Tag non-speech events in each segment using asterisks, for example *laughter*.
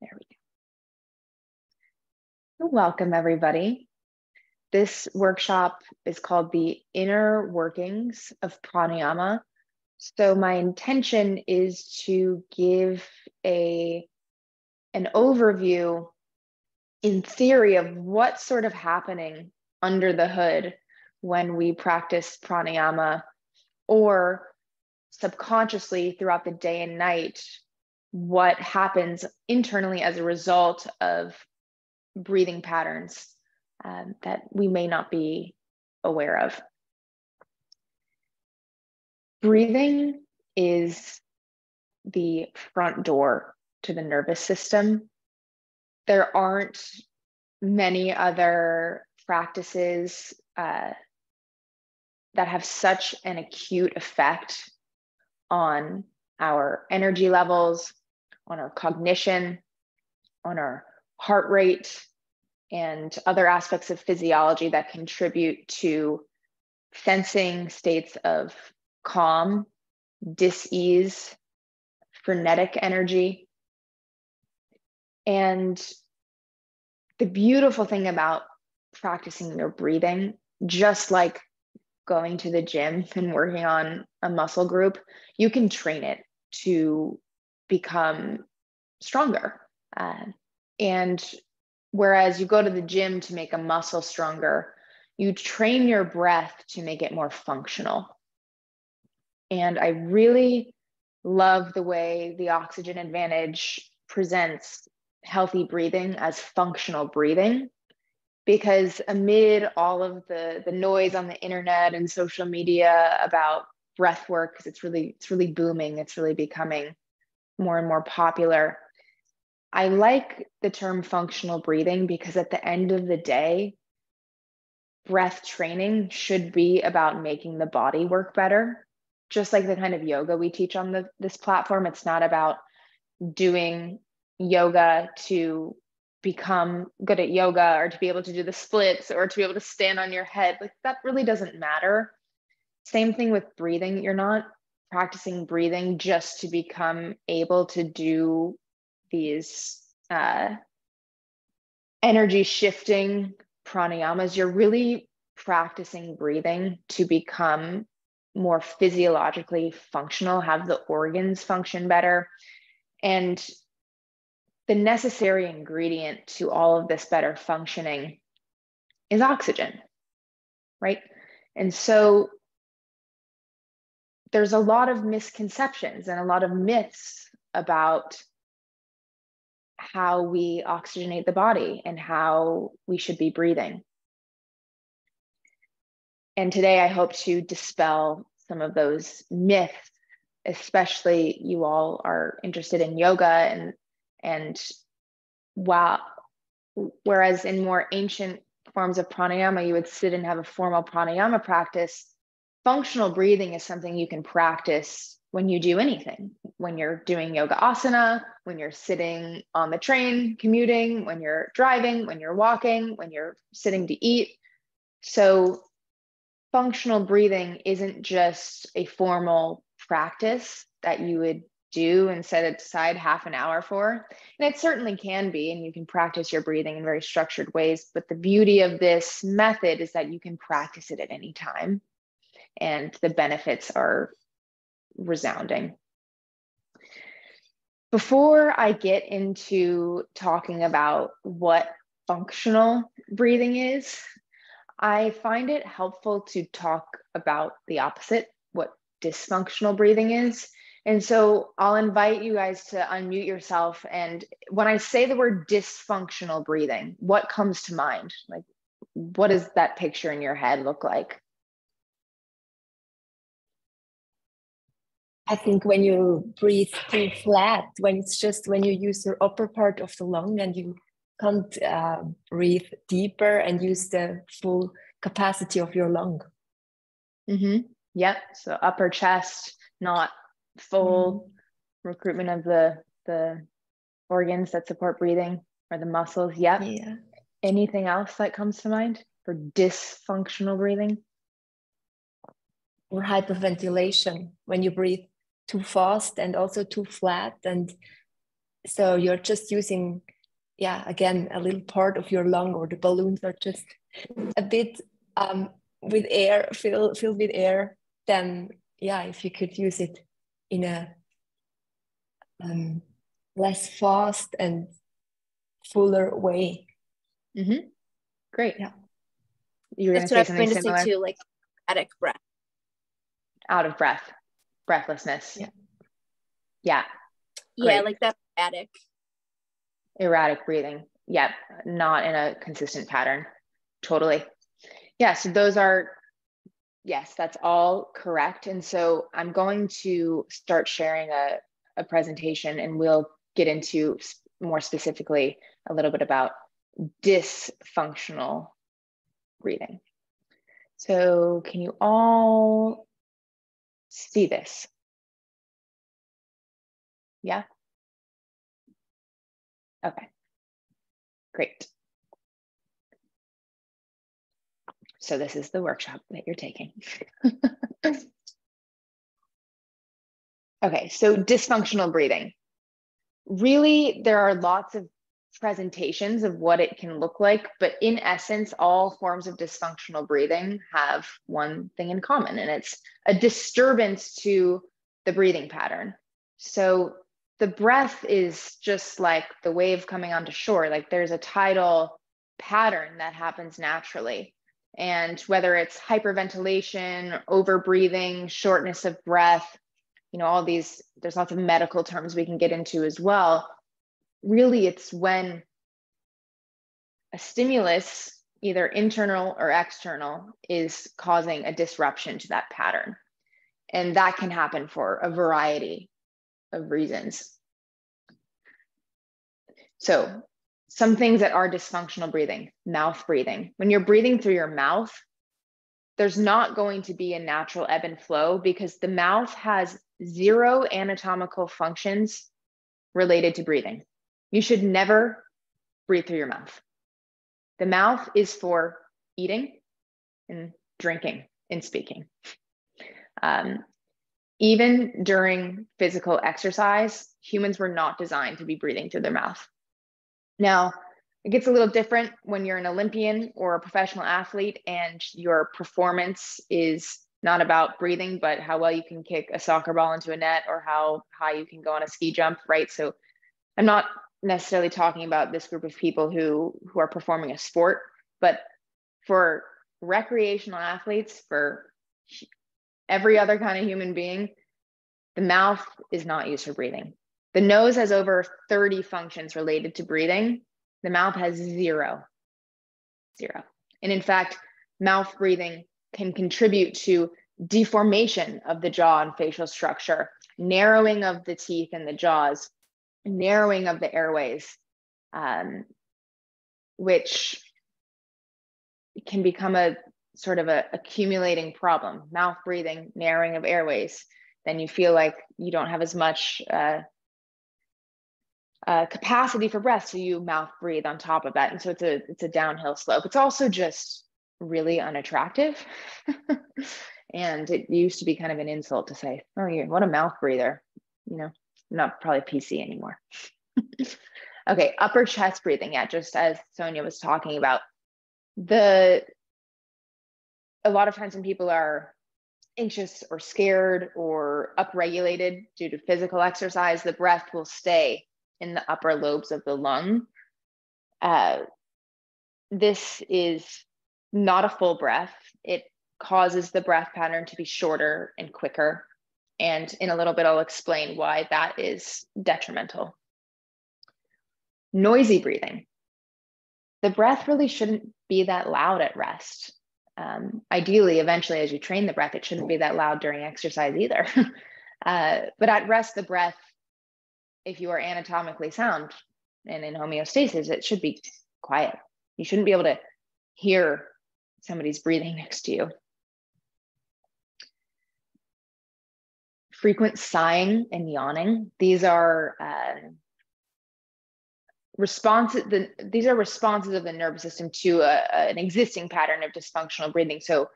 There we go. Welcome, everybody. This workshop is called The Inner Workings of Pranayama. So my intention is to give a, an overview in theory of what's sort of happening under the hood when we practice pranayama or subconsciously throughout the day and night what happens internally as a result of breathing patterns um, that we may not be aware of. Breathing is the front door to the nervous system. There aren't many other practices uh, that have such an acute effect on our energy levels, on our cognition, on our heart rate, and other aspects of physiology that contribute to sensing states of calm, dis-ease, frenetic energy. And the beautiful thing about practicing your breathing, just like going to the gym and working on a muscle group, you can train it to become stronger. Uh, and whereas you go to the gym to make a muscle stronger, you train your breath to make it more functional. And I really love the way the Oxygen Advantage presents healthy breathing as functional breathing because amid all of the the noise on the internet and social media about breath work because it's really it's really booming it's really becoming more and more popular. I like the term functional breathing because at the end of the day breath training should be about making the body work better. Just like the kind of yoga we teach on the, this platform it's not about doing yoga to become good at yoga or to be able to do the splits or to be able to stand on your head. Like that really doesn't matter. Same thing with breathing. You're not practicing breathing just to become able to do these uh, energy shifting pranayamas. You're really practicing breathing to become more physiologically functional, have the organs function better. And the necessary ingredient to all of this better functioning is oxygen, right? And so there's a lot of misconceptions and a lot of myths about how we oxygenate the body and how we should be breathing. And today I hope to dispel some of those myths, especially you all are interested in yoga and and wow whereas in more ancient forms of pranayama you would sit and have a formal pranayama practice functional breathing is something you can practice when you do anything when you're doing yoga asana when you're sitting on the train commuting when you're driving when you're walking when you're sitting to eat so functional breathing isn't just a formal practice that you would do and set aside half an hour for. And it certainly can be, and you can practice your breathing in very structured ways. But the beauty of this method is that you can practice it at any time and the benefits are resounding. Before I get into talking about what functional breathing is, I find it helpful to talk about the opposite, what dysfunctional breathing is. And so I'll invite you guys to unmute yourself. And when I say the word dysfunctional breathing, what comes to mind? Like, what does that picture in your head look like? I think when you breathe too flat, when it's just when you use your upper part of the lung and you can't uh, breathe deeper and use the full capacity of your lung. Mm-hmm. Yep. So upper chest, not full mm. recruitment of the the organs that support breathing or the muscles. Yep. Yeah. Anything else that comes to mind for dysfunctional breathing? Or hyperventilation when you breathe too fast and also too flat. And so you're just using yeah again a little part of your lung or the balloons are just a bit um, with air filled filled with air. Then yeah if you could use it in a um, less fast and fuller way. Mm-hmm. great. Yeah. You were that's what i was going to say too like erratic breath. Out of breath breathlessness yeah. Yeah. Yeah like that erratic. Erratic breathing. Yep. Not in a consistent pattern. Totally. Yeah so those are yes that's all correct. And so i'm going to start sharing a, a presentation and we'll get into more specifically a little bit about dysfunctional breathing. So can you all see this yeah Okay, great. So this is the workshop that you're taking. *laughs* okay, so dysfunctional breathing. Really, there are lots of presentations of what it can look like, but in essence, all forms of dysfunctional breathing have one thing in common, and it's a disturbance to the breathing pattern. So the breath is just like the wave coming onto shore. Like there's a tidal pattern that happens naturally. And whether it's hyperventilation, overbreathing, shortness of breath, you know, all these, there's lots of medical terms we can get into as well. Really, it's when a stimulus, either internal or external, is causing a disruption to that pattern. And that can happen for a variety of reasons. So, some things that are dysfunctional breathing, mouth breathing. When you're breathing through your mouth, there's not going to be a natural ebb and flow because the mouth has zero anatomical functions related to breathing. You should never breathe through your mouth. The mouth is for eating and drinking and speaking. Um, even during physical exercise, humans were not designed to be breathing through their mouth. Now, it gets a little different when you're an Olympian or a professional athlete and your performance is not about breathing, but how well you can kick a soccer ball into a net or how high you can go on a ski jump, right? So I'm not necessarily talking about this group of people who who are performing a sport, but for recreational athletes, for every other kind of human being, the mouth is not used for breathing. The nose has over 30 functions related to breathing. The mouth has zero, zero. And in fact, mouth breathing can contribute to deformation of the jaw and facial structure, narrowing of the teeth and the jaws, narrowing of the airways, um, which can become a sort of a accumulating problem. Mouth breathing narrowing of airways then you feel like you don't have as much uh, uh, capacity for breath so you mouth breathe on top of that. And so it's a it's a downhill slope. It's also just really unattractive. *laughs* And it used to be kind of an insult to say oh you what a mouth breather you know not probably pc anymore *laughs* okay upper chest breathing yeah just as sonia was talking about the a lot of times when people are anxious or scared or upregulated due to physical exercise, the breath will stay in the upper lobes of the lung. Uh, this is not a full breath. It causes the breath pattern to be shorter and quicker. And in a little bit, I'll explain why that is detrimental. Noisy breathing. The breath really shouldn't be that loud at rest um, ideally, eventually, as you train the breath, it shouldn't be that loud during exercise either. *laughs* uh, but at rest, the breath, if you are anatomically sound and in homeostasis, it should be quiet. You shouldn't be able to hear somebody's breathing next to you. Frequent sighing and yawning. These are uh, responses the, these are responses of the nervous system to a, a, an existing pattern of dysfunctional breathing so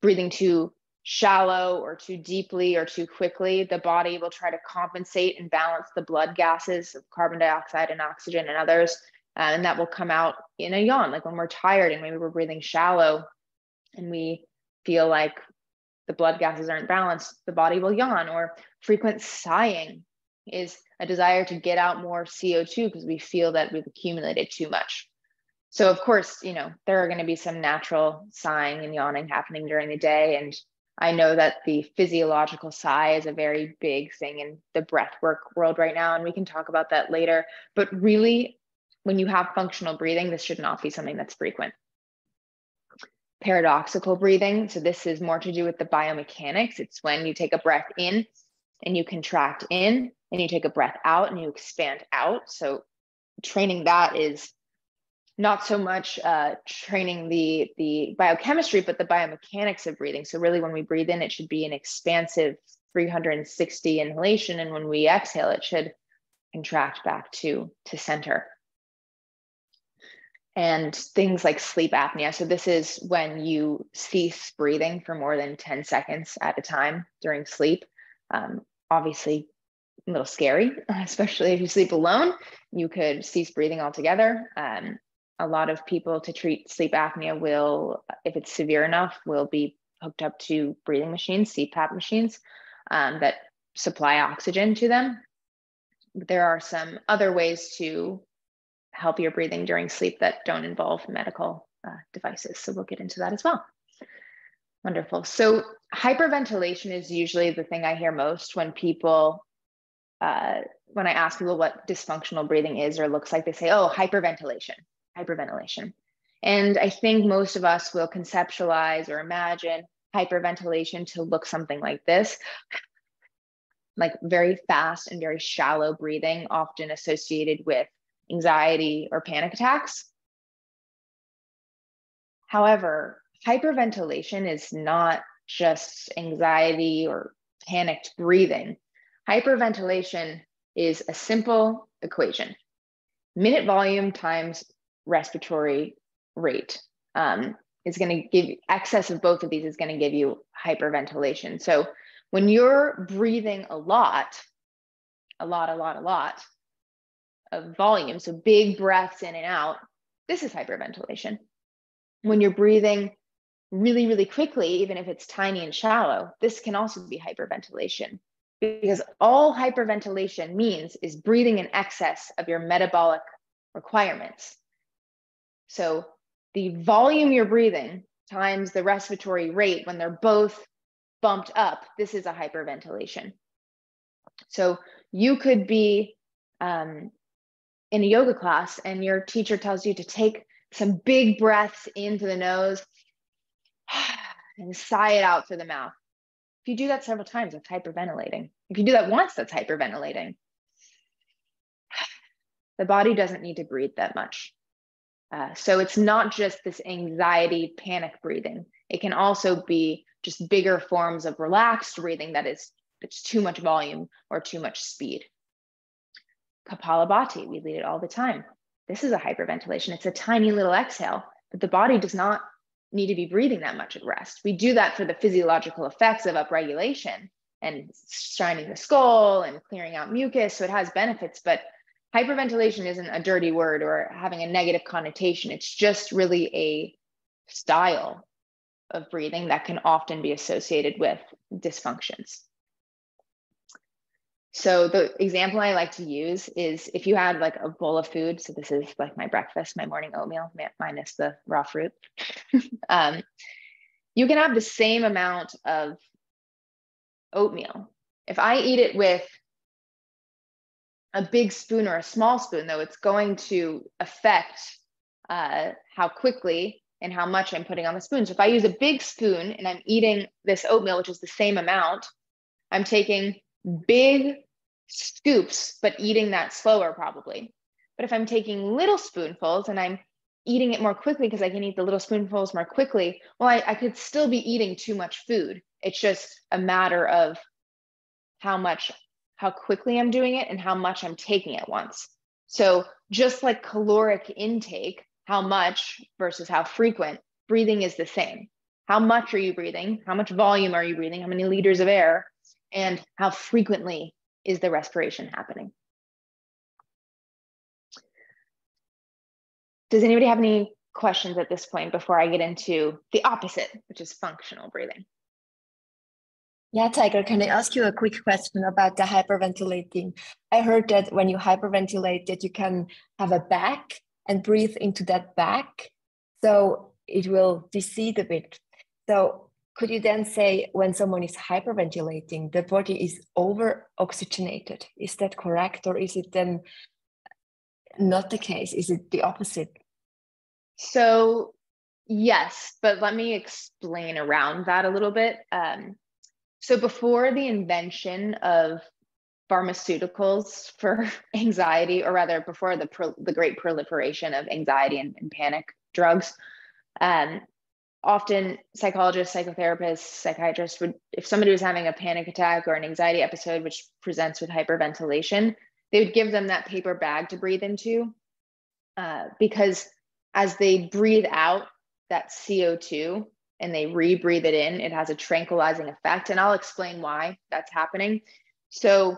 breathing too shallow or too deeply or too quickly, the body will try to compensate and balance the blood gases of carbon dioxide and oxygen and others. Uh, and that will come out in a yawn, like when we're tired and maybe we're breathing shallow and we feel like the blood gases aren't balanced, the body will yawn. Or frequent sighing is a desire to get out more CO2 because we feel that we've accumulated too much. So, of course, you know, there are going to be some natural sighing and yawning happening during the day. And I know that the physiological sigh is a very big thing in the breath work world right now, and we can talk about that later. But really, when you have functional breathing, this should not be something that's frequent. Paradoxical breathing. So, this is more to do with the biomechanics. It's when you take a breath in and you contract in, and you take a breath out and you expand out. So, training that is not so much uh, training the the biochemistry, but the biomechanics of breathing. So really, when we breathe in, it should be an expansive 360 inhalation, and when we exhale, it should contract back to to center. And things like sleep apnea. So this is when you cease breathing for more than 10 seconds at a time during sleep. Um, obviously, a little scary, *laughs* especially if you sleep alone. You could cease breathing altogether. Um, a lot of people to treat sleep apnea will, if it's severe enough, will be hooked up to breathing machines, CPAP machines um, that supply oxygen to them. There are some other ways to help your breathing during sleep that don't involve medical uh, devices. So we'll get into that as well. Wonderful. So hyperventilation is usually the thing I hear most when people, uh, when I ask people what dysfunctional breathing is or looks like, they say, oh, hyperventilation hyperventilation. And I think most of us will conceptualize or imagine hyperventilation to look something like this like very fast and very shallow breathing, often associated with anxiety or panic attacks. However, hyperventilation is not just anxiety or panicked breathing. Hyperventilation is a simple equation minute volume times respiratory rate um, is going to give excess of both of these is going to give you hyperventilation. So when you're breathing a lot, a lot, a lot, a lot of volume, so big breaths in and out, this is hyperventilation. When you're breathing really, really quickly, even if it's tiny and shallow, this can also be hyperventilation because all hyperventilation means is breathing in excess of your metabolic requirements. So the volume you're breathing times the respiratory rate when they're both bumped up, this is a hyperventilation. So you could be um, in a yoga class and your teacher tells you to take some big breaths into the nose *sighs* and sigh it out through the mouth. If you do that several times, that's hyperventilating. If you do that once, that's hyperventilating. *sighs* The body doesn't need to breathe that much. Uh, so it's not just this anxiety, panic breathing. It can also be just bigger forms of relaxed breathing that is it's too much volume or too much speed. Kapalabhati, we lead it all the time. This is a hyperventilation. It's a tiny little exhale, but the body does not need to be breathing that much at rest. We do that for the physiological effects of upregulation and shining the skull and clearing out mucus. So it has benefits, but hyperventilation isn't a dirty word or having a negative connotation. It's just really a style of breathing that can often be associated with dysfunctions. So the example I like to use is if you had like a bowl of food, so this is like my breakfast, my morning oatmeal minus the raw fruit. *laughs* um, you can have the same amount of oatmeal. If I eat it with a big spoon or a small spoon, though, it's going to affect uh, how quickly and how much I'm putting on the spoon. So if I use a big spoon and I'm eating this oatmeal, which is the same amount, I'm taking big scoops, but eating that slower probably. But if I'm taking little spoonfuls and I'm eating it more quickly because I can eat the little spoonfuls more quickly, well, I, I could still be eating too much food. It's just a matter of how much how quickly I'm doing it and how much I'm taking at once. So, just like caloric intake, how much versus how frequent, breathing is the same. how much are you breathing? How much volume are you breathing? How many liters of air? And how frequently is the respiration happening? Does anybody have any questions at this point before I get into the opposite, which is functional breathing? Yeah, Tiger, can I ask you a quick question about the hyperventilating? I heard that when you hyperventilate that you can have a back and breathe into that back. So it will decede a bit. So could you then say when someone is hyperventilating, the body is over oxygenated? Is that correct? Or is it then not the case? Is it the opposite? So, yes, but let me explain around that a little bit. Um, so, before the invention of pharmaceuticals for *laughs* anxiety, or rather, before the, pro- the great proliferation of anxiety and, and panic drugs, um, often psychologists, psychotherapists, psychiatrists would, if somebody was having a panic attack or an anxiety episode, which presents with hyperventilation, they would give them that paper bag to breathe into uh, because as they breathe out that CO2 and they rebreathe it in, it has a tranquilizing effect. And I'll explain why that's happening. So,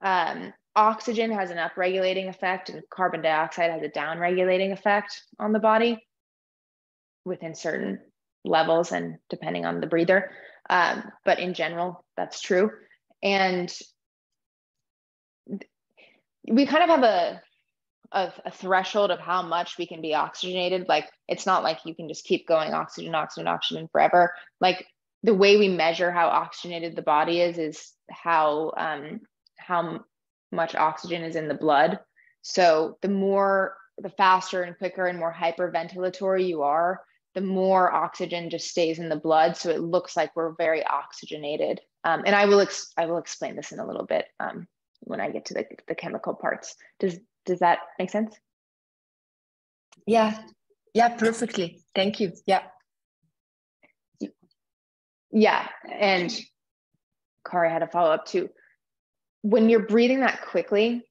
um, oxygen has an upregulating effect, and carbon dioxide has a downregulating effect on the body within certain levels and depending on the breather. Um, but in general, that's true. And we kind of have a of a threshold of how much we can be oxygenated. Like it's not like you can just keep going oxygen, oxygen, oxygen forever. Like the way we measure how oxygenated the body is is how um, how much oxygen is in the blood. So the more, the faster and quicker and more hyperventilatory you are, the more oxygen just stays in the blood. So it looks like we're very oxygenated. Um, and I will ex- I will explain this in a little bit um, when I get to the, the chemical parts. Does does that make sense? Yeah, yeah, perfectly. Thank you. Yeah. Yeah. And Kari had a follow up too. When you're breathing that quickly,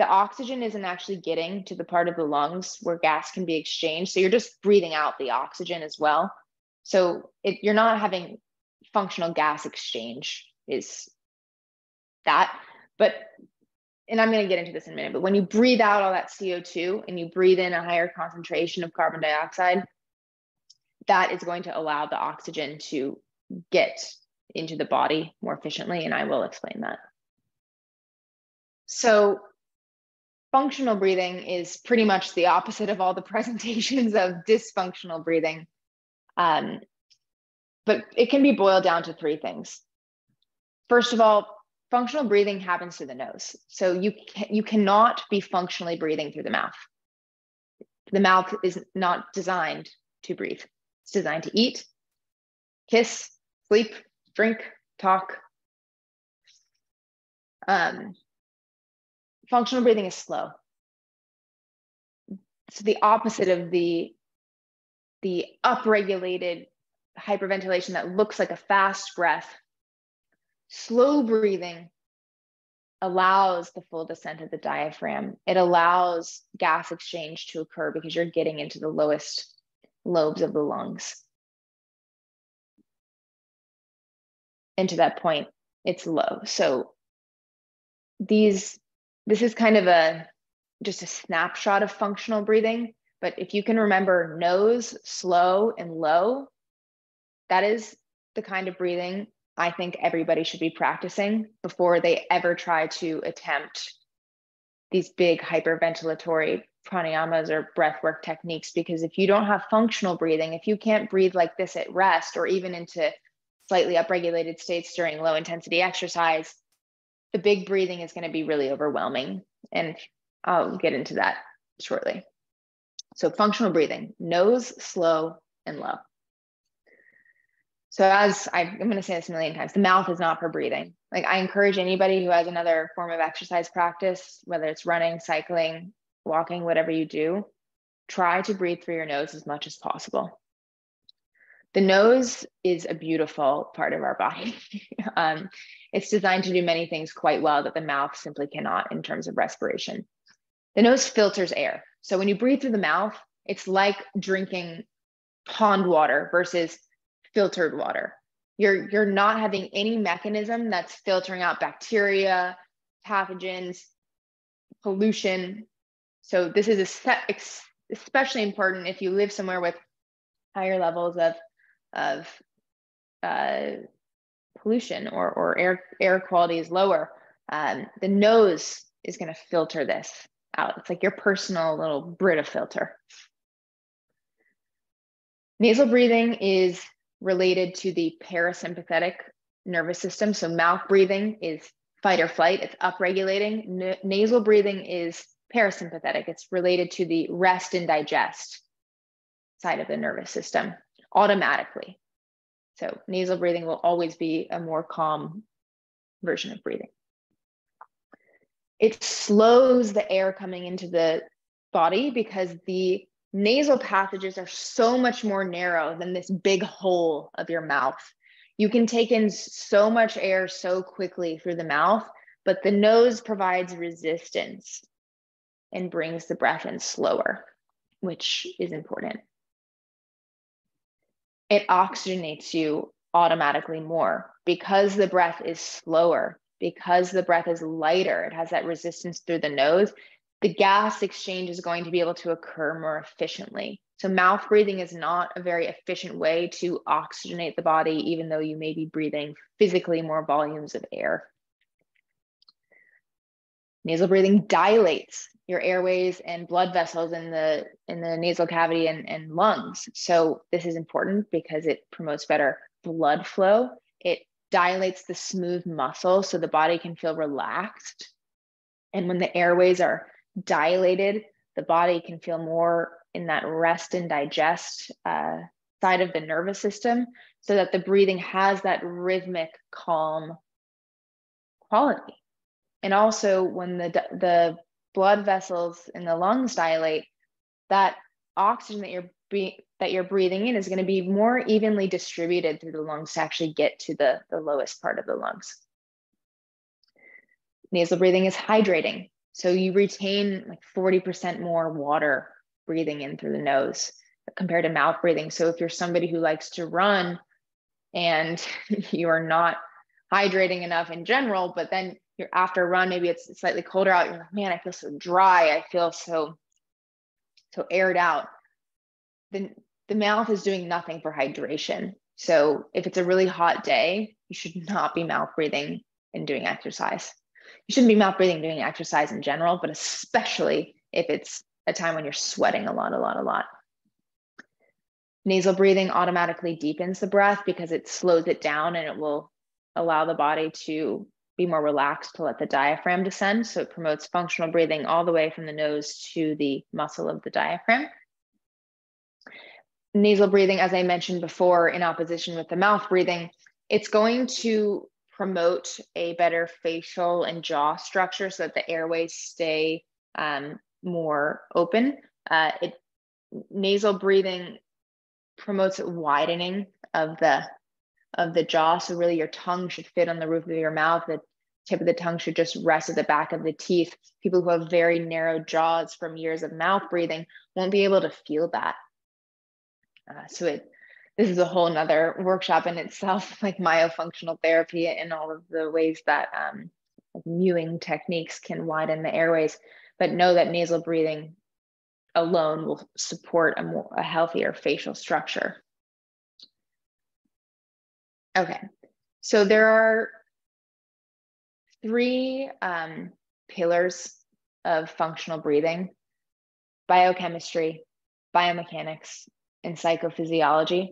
the oxygen isn't actually getting to the part of the lungs where gas can be exchanged. So you're just breathing out the oxygen as well. So it, you're not having functional gas exchange, is that. But and I'm going to get into this in a minute, but when you breathe out all that CO2 and you breathe in a higher concentration of carbon dioxide, that is going to allow the oxygen to get into the body more efficiently. And I will explain that. So, functional breathing is pretty much the opposite of all the *laughs* presentations of dysfunctional breathing. Um, but it can be boiled down to three things. First of all, functional breathing happens through the nose. So you you cannot be functionally breathing through the mouth. The mouth is not designed to breathe. It's designed to eat, kiss, sleep, drink, talk. Um, functional breathing is slow. So the opposite of the the upregulated hyperventilation that looks like a fast breath Slow breathing allows the full descent of the diaphragm. It allows gas exchange to occur because you're getting into the lowest lobes of the lungs. And to that point, it's low. So these this is kind of a just a snapshot of functional breathing, but if you can remember nose, slow and low, that is the kind of breathing I think everybody should be practicing before they ever try to attempt these big hyperventilatory pranayamas or breathwork techniques. Because if you don't have functional breathing, if you can't breathe like this at rest or even into slightly upregulated states during low intensity exercise, the big breathing is going to be really overwhelming. And I'll get into that shortly. So, functional breathing, nose, slow, and low. So as I, am going to say this a million times, the mouth is not for breathing. Like I encourage anybody who has another form of exercise practice, whether it's running, cycling, walking, whatever you do, try to breathe through your nose as much as possible. The nose is a beautiful part of our body. *laughs* um, it's designed to do many things quite well that the mouth simply cannot in terms of respiration. The nose filters air. So when you breathe through the mouth, it's like drinking pond water versus filtered water. You're, you're not having any mechanism that's filtering out bacteria, pathogens, pollution. So this is especially important if you live somewhere with higher levels of, of uh, pollution or, or air, air quality is lower. Um, the nose is going to filter this out. It's like your personal little Brita filter. Nasal breathing is related to the parasympathetic nervous system. So mouth breathing is fight or flight, it's upregulating. N nasal breathing is parasympathetic. It's related to the rest and digest side of the nervous system automatically. So nasal breathing will always be a more calm version of breathing. It slows the air coming into the body because the nasal passages are so much more narrow than this big hole of your mouth. You can take in so much air so quickly through the mouth, but the nose provides resistance and brings the breath in slower, which is important. It oxygenates you automatically more because the breath is slower, because the breath is lighter, it has that resistance through the nose. The gas exchange is going to be able to occur more efficiently. So, mouth breathing is not a very efficient way to oxygenate the body, even though you may be breathing physically more volumes of air. Nasal breathing dilates your airways and blood vessels in the in the nasal cavity and, and lungs. So this is important because it promotes better blood flow. It dilates the smooth muscle so the body can feel relaxed. And when the airways are dilated, the body can feel more in that rest and digest uh, side of the nervous system so that the breathing has that rhythmic, calm quality. And also, when the, the blood vessels in the lungs dilate, that oxygen that you're be, that you're breathing in is going to be more evenly distributed through the lungs to actually get to the, the lowest part of the lungs. Nasal breathing is hydrating. So you retain like 40% more water breathing in through the nose compared to mouth breathing. So if you're somebody who likes to run and *laughs* you are not hydrating enough in general, but then you're after a run, maybe it's slightly colder out. You're like, man, I feel so dry. I feel so so aired out. Then the mouth is doing nothing for hydration. So if it's a really hot day, you should not be mouth breathing and doing exercise. You shouldn't be mouth breathing doing exercise in general, but especially if it's a time when you're sweating a lot, a lot, a lot. Nasal breathing automatically deepens the breath because it slows it down and it will allow the body to be more relaxed to let the diaphragm descend. So it promotes functional breathing all the way from the nose to the muscle of the diaphragm. Nasal breathing, as I mentioned before, in opposition with the mouth breathing, it's going to promote a better facial and jaw structure so that the airways stay um, more open. Uh, it nasal breathing promotes widening of the of the jaw. So really your tongue should fit on the roof of your mouth. The tip of the tongue should just rest at the back of the teeth. People who have very narrow jaws from years of mouth breathing won't be able to feel that. Uh, so it this is a whole nother workshop in itself, *laughs* like myofunctional therapy and all of the ways that um, mewing techniques can widen the airways. But know that nasal breathing alone will support a more a healthier facial structure. Okay, so there are three um, pillars of functional breathing biochemistry, biomechanics, and psychophysiology.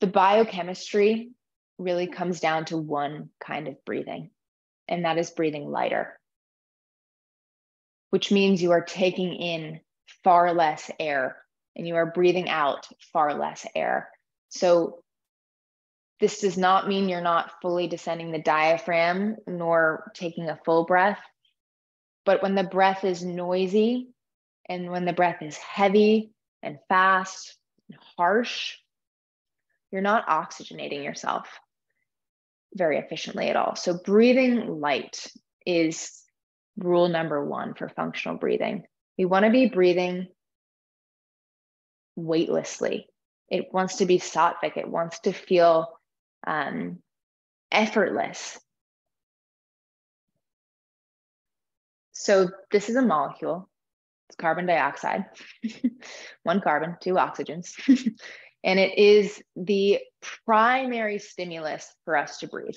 The biochemistry really comes down to one kind of breathing, and that is breathing lighter, which means you are taking in far less air and you are breathing out far less air. So this does not mean you're not fully descending the diaphragm nor taking a full breath. But when the breath is noisy and when the breath is heavy and fast and harsh, you're not oxygenating yourself very efficiently at all. So, breathing light is rule number one for functional breathing. We want to be breathing weightlessly It wants to be sattvic. It wants to feel um, effortless. So this is a molecule. It's carbon dioxide, *laughs* one carbon, two oxygens. *laughs* and it is the primary stimulus for us to breathe.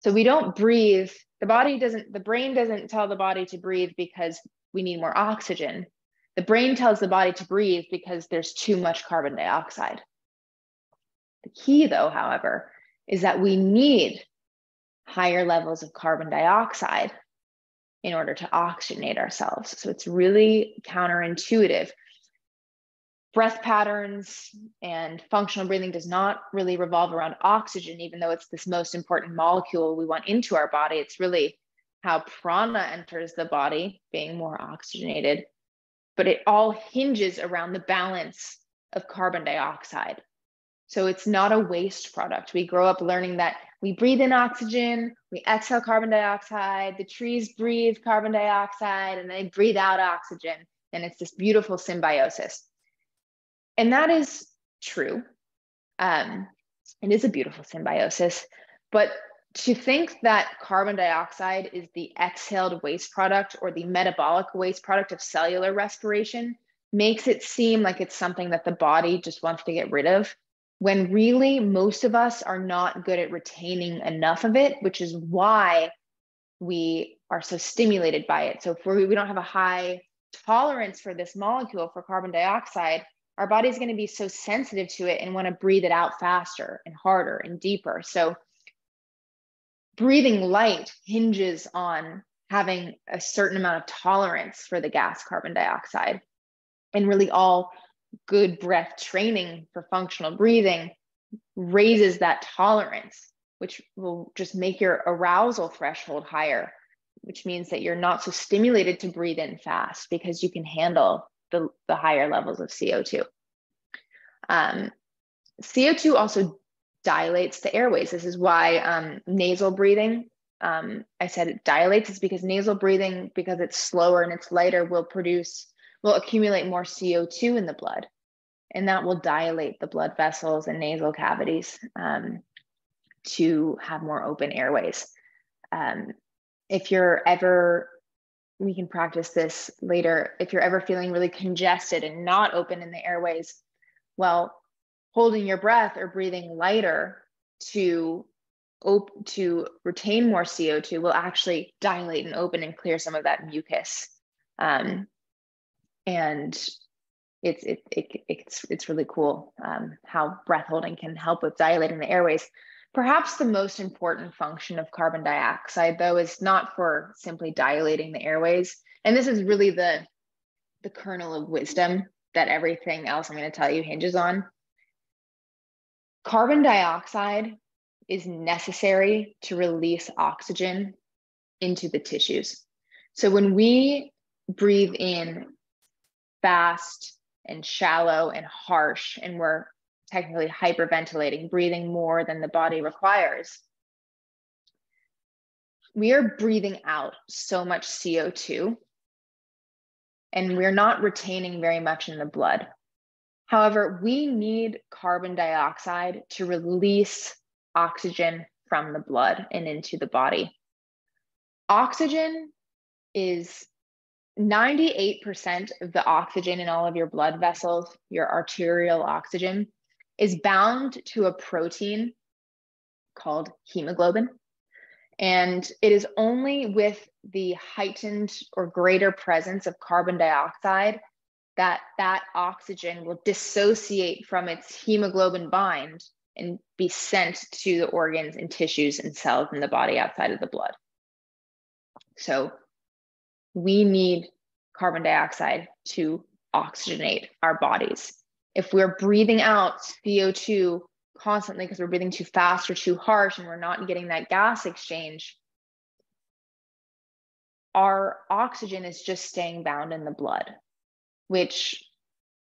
So we don't breathe, the body doesn't, the brain doesn't tell the body to breathe because we need more oxygen. The brain tells the body to breathe because there's too much carbon dioxide. The key, though, however, is that we need higher levels of carbon dioxide in order to oxygenate ourselves. So it's really counterintuitive. Breath patterns and functional breathing does not really revolve around oxygen, even though it's this most important molecule we want into our body. It's really how prana enters the body, being more oxygenated. But it all hinges around the balance of carbon dioxide. So it's not a waste product. We grow up learning that we breathe in oxygen, we exhale carbon dioxide, the trees breathe carbon dioxide, and they breathe out oxygen. And it's this beautiful symbiosis. And that is true. Um, it is a beautiful symbiosis. But to think that carbon dioxide is the exhaled waste product or the metabolic waste product of cellular respiration makes it seem like it's something that the body just wants to get rid of when really most of us are not good at retaining enough of it, which is why we are so stimulated by it. So if we don't have a high tolerance for this molecule for carbon dioxide, our body's going to be so sensitive to it and want to breathe it out faster and harder and deeper. So breathing light hinges on having a certain amount of tolerance for the gas carbon dioxide. And really all good breath training for functional breathing raises that tolerance, which will just make your arousal threshold higher, which means that you're not so stimulated to breathe in fast because you can handle the, the higher levels of CO2. Um, CO2 also dilates the airways. This is why um, nasal breathing, um, I said it dilates, is because nasal breathing, because it's slower and it's lighter, will produce will accumulate more CO2 in the blood, and that will dilate the blood vessels and nasal cavities um, to have more open airways. Um, if you're ever, we can practice this later, if you're ever feeling really congested and not open in the airways, well, holding your breath or breathing lighter to op- to retain more CO2 will actually dilate and open and clear some of that mucus. Um, and it's it, it, it's it's really cool um, how breath holding can help with dilating the airways. Perhaps the most important function of carbon dioxide, though, is not for simply dilating the airways. And this is really the the kernel of wisdom that everything else I'm going to tell you hinges on. Carbon dioxide is necessary to release oxygen into the tissues. So when we breathe in fast and shallow and harsh, and we're technically hyperventilating, breathing more than the body requires. We are breathing out so much CO2, and we're not retaining very much in the blood. However, we need carbon dioxide to release oxygen from the blood and into the body. Oxygen is 98% of the oxygen in all of your blood vessels, your arterial oxygen, is bound to a protein called hemoglobin. And it is only with the heightened or greater presence of carbon dioxide that that oxygen will dissociate from its hemoglobin bind and be sent to the organs and tissues and cells in the body outside of the blood. So we need carbon dioxide to oxygenate our bodies. If we're breathing out CO2 constantly because we're breathing too fast or too harsh and we're not getting that gas exchange, our oxygen is just staying bound in the blood, which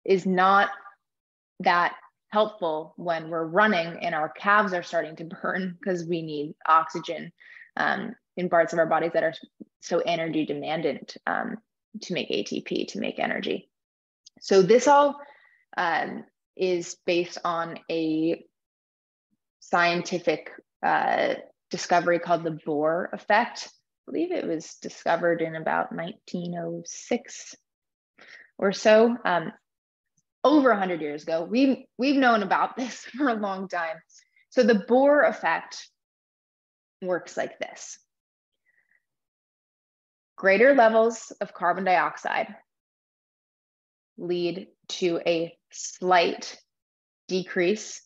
is not that helpful when we're running and our calves are starting to *laughs* burn because we need oxygen um, in parts of our bodies that are so energy demandant um, to make ATP, to make energy. So this all um, is based on a scientific uh, discovery called the Bohr effect. I believe it was discovered in about 1906 or so, um, over 100 years ago. We've, we've known about *laughs* this for a long time. So the Bohr effect works like this. Greater levels of carbon dioxide lead to a slight decrease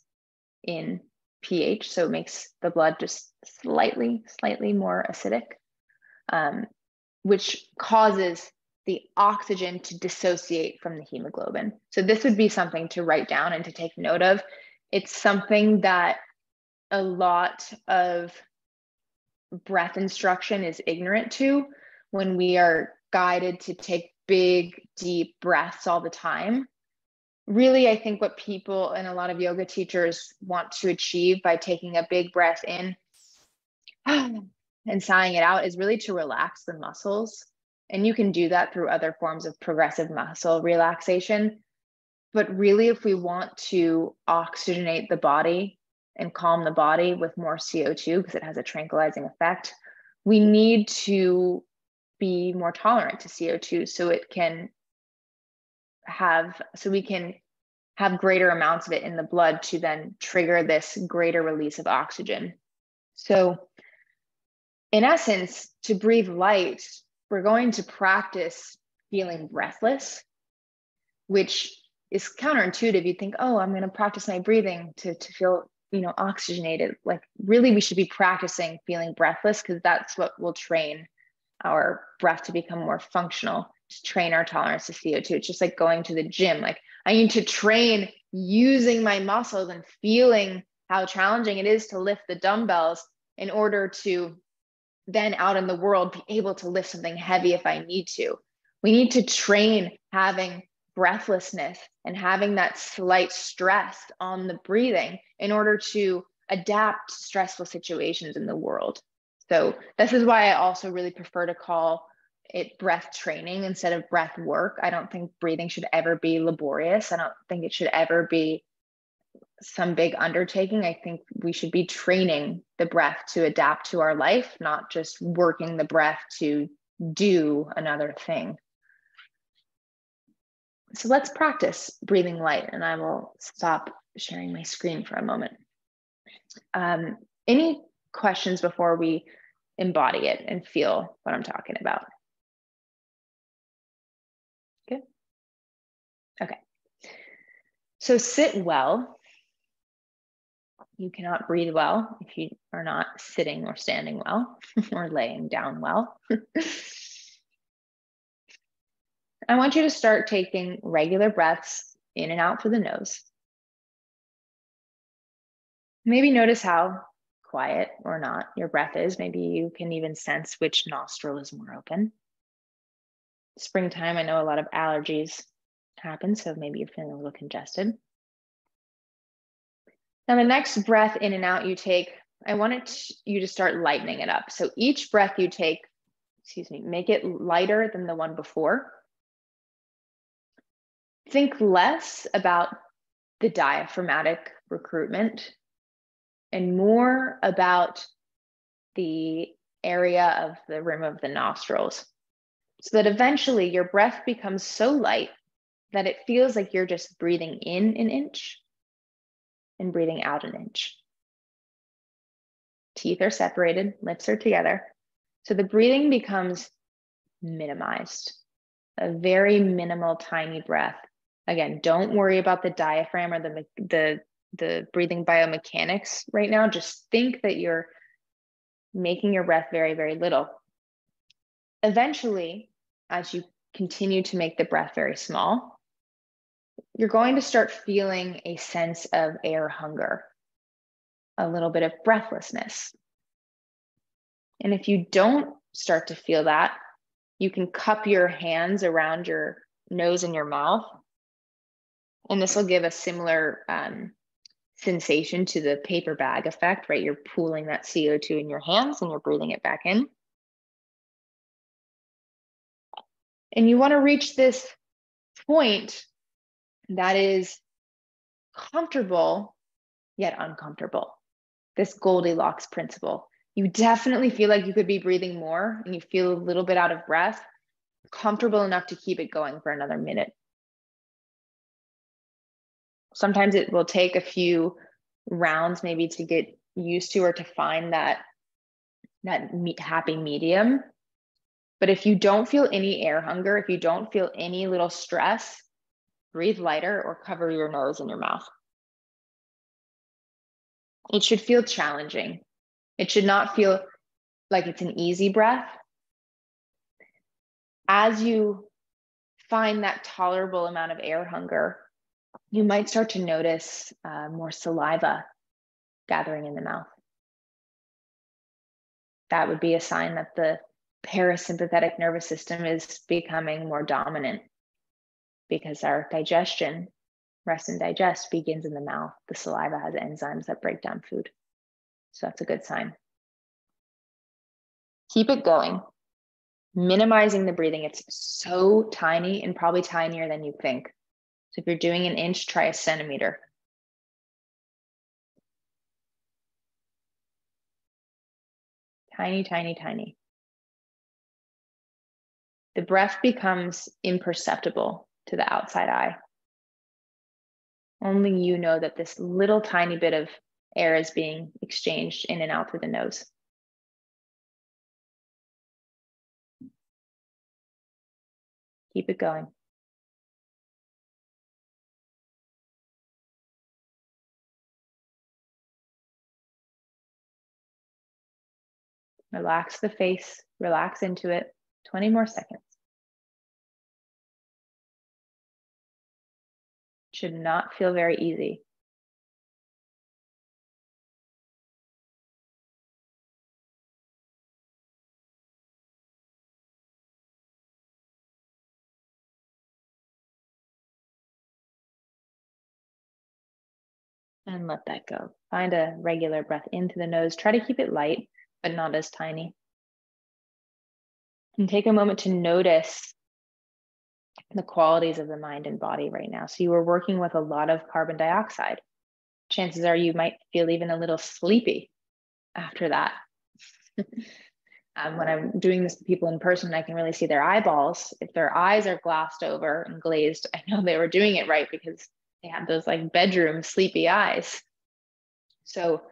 in pH. So it makes the blood just slightly, slightly more acidic, um, which causes the oxygen to dissociate from the hemoglobin. So this would be something to write down and to take note of. It's something that a lot of breath instruction is ignorant to when we are guided to take big, deep breaths all the time. Really, I think what people and a lot of yoga teachers want to achieve by taking a big breath in and sighing it out is really to relax the muscles. And you can do that through other forms of progressive muscle relaxation. But really, if we want to oxygenate the body and calm the body with more CO2 because it has a tranquilizing effect, we need to be more tolerant to CO2 so it can have, so we can have greater amounts of it in the blood to then trigger this greater release of oxygen. So, in essence, to breathe light, we're going to practice feeling breathless, which is counterintuitive. You'd think, oh, I'm going to practice my breathing to, to feel you know oxygenated like really we should be practicing feeling breathless because that's what will train our breath to become more functional to train our tolerance to co2 it's just like going to the gym. Like i need to train using my muscles and feeling how challenging it is to lift the dumbbells in order to then out in the world be able to lift something heavy if i need to. We need to train having breathlessness and having that slight stress on the breathing in order to adapt to stressful situations in the world. So, this is why I also really prefer to call it breath training instead of breath work. I don't think breathing should ever be laborious. I don't think it should ever be some big undertaking. I think we should be training the breath to adapt to our life, not just working the breath to do another thing. So let's practice breathing light and I will stop sharing my screen for a moment. Um, any questions before we embody it and feel what I'm talking about? Good. Okay. So sit well. You cannot breathe well if you are not sitting or standing well *laughs* or laying down well. *laughs* I want you to start taking regular breaths in and out through the nose. Maybe notice how quiet or not your breath is. Maybe you can even sense which nostril is more open. Springtime, I know a lot of allergies happen, so maybe you're feeling a little congested. Now, the next breath in and out you take, I want you to start lightening it up. So each breath you take, excuse me, make it lighter than the one before think less about the diaphragmatic recruitment and more about the area of the rim of the nostrils so that eventually your breath becomes so light that it feels like you're just breathing in an inch and breathing out an inch. Teeth are separated, lips are together. So the breathing becomes minimized, a very minimal, tiny breath again, don't worry about the diaphragm or the the the breathing biomechanics right now. Just think that you're making your breath very, very little. Eventually, as you continue to make the breath very small, you're going to start feeling a sense of air hunger, a little bit of breathlessness. And if you don't start to feel that, you can cup your hands around your nose and your mouth and this will give a similar um, sensation to the paper bag effect, right? You're pooling that CO2 in your hands and you're breathing it back in. And you want to reach this point that is comfortable yet uncomfortable. This Goldilocks principle. You definitely feel like you could be breathing more and you feel a little bit out of breath, comfortable enough to keep it going for another minute. Sometimes it will take a few rounds maybe to get used to or to find that that happy medium. But if you don't feel any air hunger, if you don't feel any little stress, breathe lighter or cover your nose and your mouth. It should feel challenging. It should not feel like it's an easy breath. As you find that tolerable amount of air hunger, you might start to notice uh, more saliva gathering in the mouth. That would be a sign that the parasympathetic nervous system is becoming more dominant because our digestion, rest and digest, begins in the mouth. The saliva has enzymes that break down food. So that's a good sign. Keep it going, minimizing the breathing. It's so tiny and probably tinier than you think. So if you're doing an inch, try a centimeter. Tiny, tiny, tiny. The breath becomes imperceptible to the outside eye. Only you know that this little tiny bit of air is being exchanged in and out through the nose. Keep it going. Relax the face, relax into it. 20 more seconds. Should not feel very easy. and let that go. Find a regular breath into the nose. Try to keep it light but not as tiny. And take a moment to notice the qualities of the mind and body right now. So you were working with a lot of carbon dioxide. Chances are you might feel even a little sleepy after that. *laughs* um, when I'm doing this to people in person, I can really see their eyeballs. If their eyes are glassed over and glazed, *laughs* I know they were doing it right because they had those like bedroom sleepy eyes. So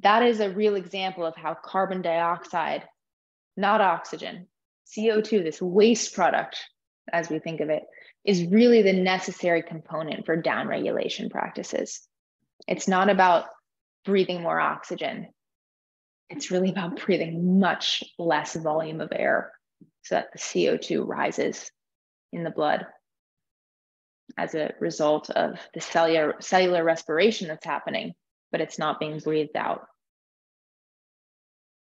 that is a real example of how carbon dioxide, not oxygen, CO2, this waste product, as we think of it, is really the necessary component for downregulation practices. It's not about breathing more oxygen. It's really about breathing much less volume of air so that the CO2 rises in the blood as a result of the cellular, cellular respiration that's happening but it's not being breathed out.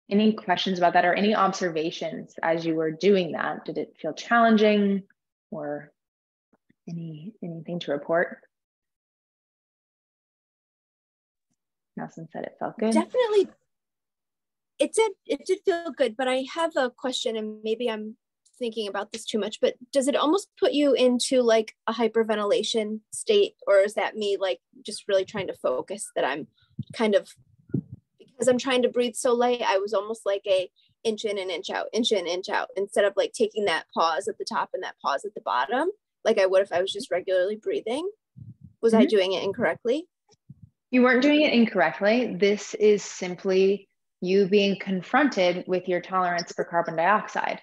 Any questions about that or any observations as you were doing that? Did it feel challenging or any anything to report? Nelson said it felt good. Definitely. It did it did feel good, but I have a question and maybe I'm thinking about this too much, but does it almost put you into like a hyperventilation state, or is that me like just really trying to focus that I'm kind of because I'm trying to breathe so light, I was almost like a inch in and inch out, inch in, inch out, instead of like taking that pause at the top and that pause at the bottom, like I would if I was just regularly breathing. Was mm-hmm. I doing it incorrectly? You weren't doing it incorrectly. This is simply you being confronted with your tolerance for carbon dioxide.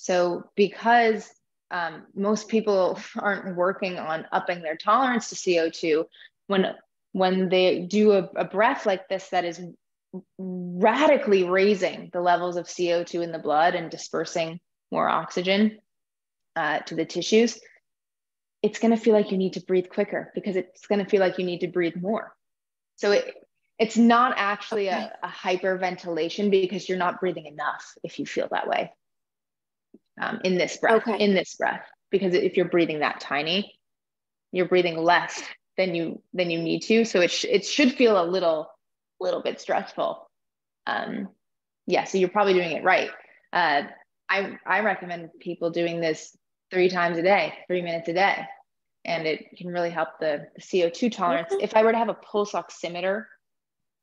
So, because um, most people *laughs* aren't working on upping their tolerance to CO2, when when they do a, a breath like this that is radically raising the levels of CO2 in the blood and dispersing more oxygen uh, to the tissues, it's going to feel like you need to breathe quicker because it's going to feel like you need to breathe more. So it, it's not actually a, a hyperventilation because you're not breathing enough if you feel that way um, in this breath, okay. in this breath, because if you're breathing that tiny, you're breathing less than you than you need to. So it sh- it should feel a little little bit stressful. Um, yeah, so you're probably doing it right. Uh, I I recommend people doing this three times a day, three minutes a day, and it can really help the, the CO2 tolerance. If I were to have a pulse oximeter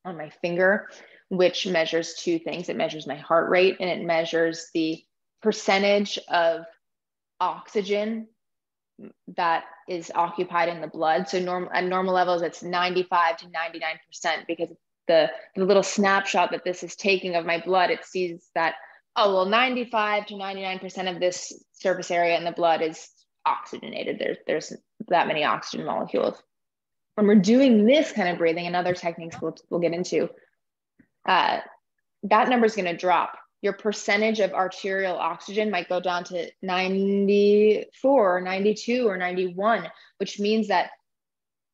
on my finger, which measures two things it measures my heart rate and it measures the percentage of oxygen that is occupied in the blood. So normal at normal levels, it's 95 to 99% because the, the little snapshot that this is taking of my blood, it sees that, oh, well, 95 to 99% of this surface area in the blood is oxygenated. There's, there's that many oxygen molecules. When we're doing this kind of breathing and other techniques we'll, we'll get into, uh, that number is going to drop. Your percentage of arterial oxygen might go down to 94, 92, or 91, which means that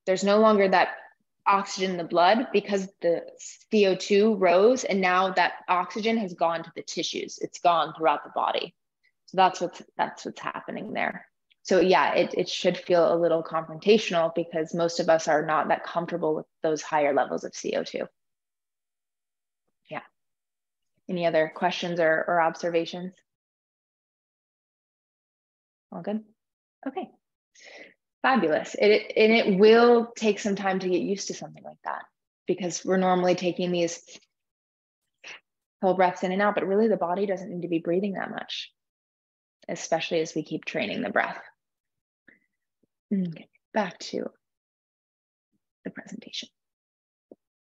there's no longer that oxygen in the blood because the CO2 rose and now that oxygen has gone to the tissues. It's gone throughout the body. So that's what's that's what's happening there. So yeah, it, it should feel a little confrontational because most of us are not that comfortable with those higher levels of CO2. Any other questions or, or observations? All good? Okay. Fabulous. It, and it will take some time to get used to something like that because we're normally taking these whole breaths in and out, but really the body doesn't need to be breathing that much, especially as we keep training the breath. Mm, okay, back to the presentation.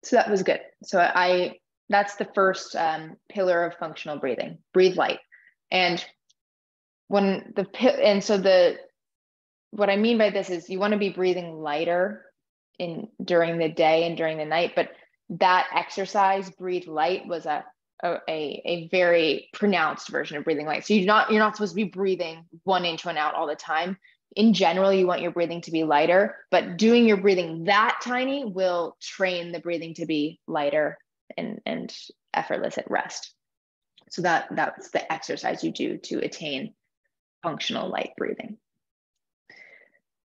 So that was good. So I that's the first um, pillar of functional breathing. Breathe light, and when the and so the what I mean by this is you want to be breathing lighter in during the day and during the night, but that exercise, breathe light, was a a, a very pronounced version of breathing light. So you're not you're not supposed to be breathing one in, one out all the time. In general, you want your breathing to be lighter, but doing your breathing that tiny will train the breathing to be lighter and, and effortless at rest. So that that's the exercise you do to attain functional light breathing.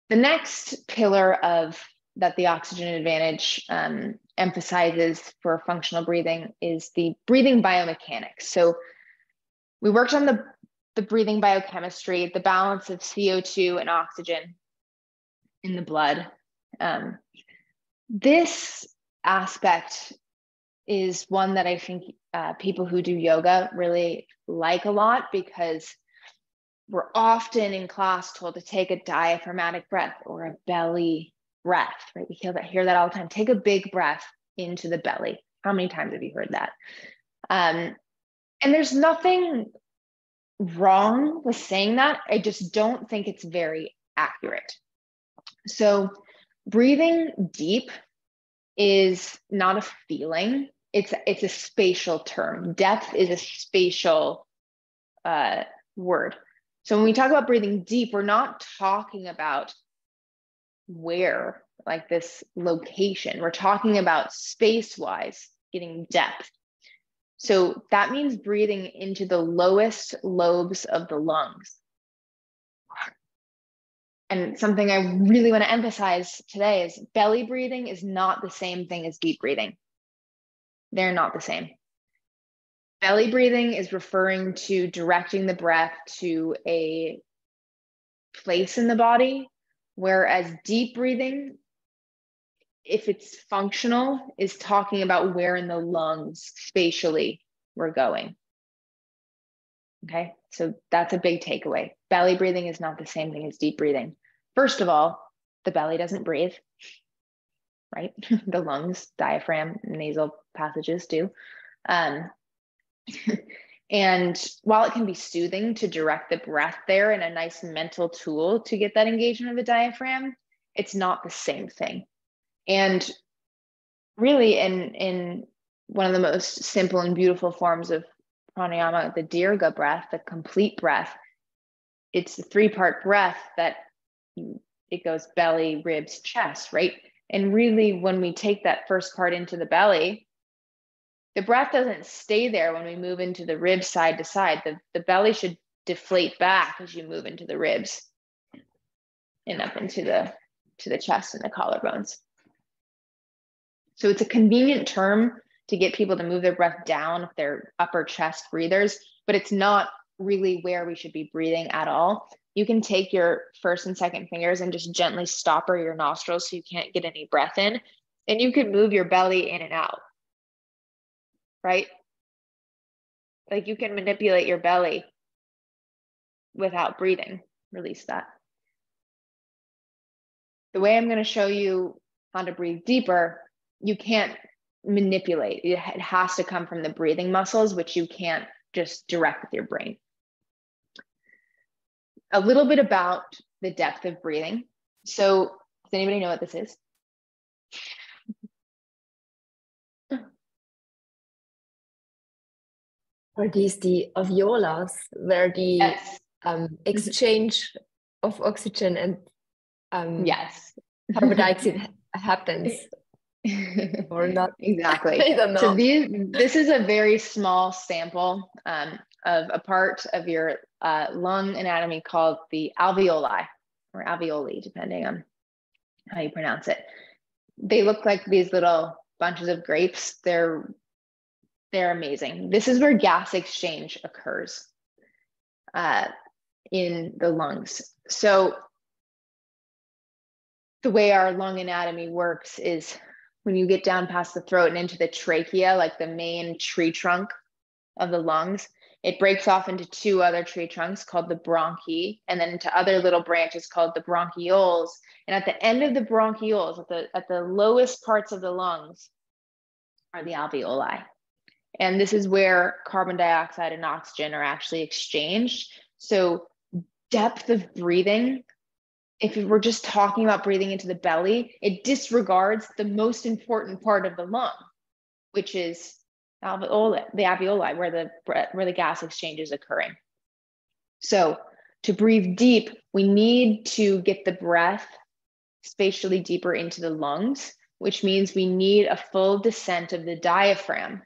The next pillar of that the oxygen advantage um, emphasizes for functional breathing is the breathing biomechanics. So we worked on the, the breathing biochemistry, the balance of CO2 and oxygen in the blood. Um, this aspect is one that I think uh, people who do yoga really like a lot because we're often in class told to take a diaphragmatic breath or a belly breath, right? We hear that, hear that all the time. Take a big breath into the belly. How many times have you heard that? Um, and there's nothing wrong with saying that. I just don't think it's very accurate. So, breathing deep is not a feeling, it's, it's a spatial term. Depth is a spatial uh, word. So when we talk about breathing deep, we're not talking about where, like this location. We're talking about space wise, getting depth. So that means breathing into the lowest lobes of the lungs. And something I really want to emphasize today is belly breathing is not the same thing as deep breathing. They're not the same. Belly breathing is referring to directing the breath to a place in the body, whereas deep breathing, if it's functional, is talking about where in the lungs spatially we're going. Okay, so that's a big takeaway. Belly breathing is not the same thing as deep breathing. First of all, the belly doesn't breathe, right? *laughs* the lungs, diaphragm, nasal passages do. Um, *laughs* and while it can be soothing to direct the breath there and a nice mental tool to get that engagement of the diaphragm, it's not the same thing. And really, in, in one of the most simple and beautiful forms of pranayama, the dirga breath, the complete breath, it's the three part breath that it goes belly, ribs, chest, right? And really, when we take that first part into the belly, the breath doesn't stay there when we move into the ribs side to side. The, the belly should deflate back as you move into the ribs and up into the to the chest and the collarbones. So it's a convenient term to get people to move their breath down if they're upper chest breathers, but it's not really where we should be breathing at all. you can take your first and second fingers and just gently stopper your nostrils so you can't get any breath in. And you can move your belly in and out, right? Like you can manipulate your belly without breathing. Release that. The way I'm going to show you how to breathe deeper, you can't manipulate. It has to come from the breathing muscles, which you can't just direct with your brain a little bit about the depth of breathing. So, does anybody know what this is? Are these the alveolus where the yes. um, exchange of oxygen and um, yes carbon dioxide *laughs* happens? *laughs* or not exactly. *laughs* I don't know. So these, this is a very small sample um, of a part of your uh, lung anatomy called the alveoli or alveoli, depending on how you pronounce it. They look like these little bunches of grapes. They're they're amazing. This is where gas exchange occurs uh, in the lungs. So the way our lung anatomy works is when you get down past the throat and into the trachea, like the main tree trunk of the lungs, it breaks off into two other tree trunks called the bronchi, and then into other little branches called the bronchioles. And at the end of the bronchioles, at the, at the lowest parts of the lungs, are the alveoli. And this is where carbon dioxide and oxygen are actually exchanged. So, depth of breathing, if we're just talking about breathing into the belly, it disregards the most important part of the lung, which is alveoli, the alveoli, where the where the gas exchange is occurring. So to breathe deep, we need to get the breath spatially deeper into the lungs, which means we need a full descent of the diaphragm.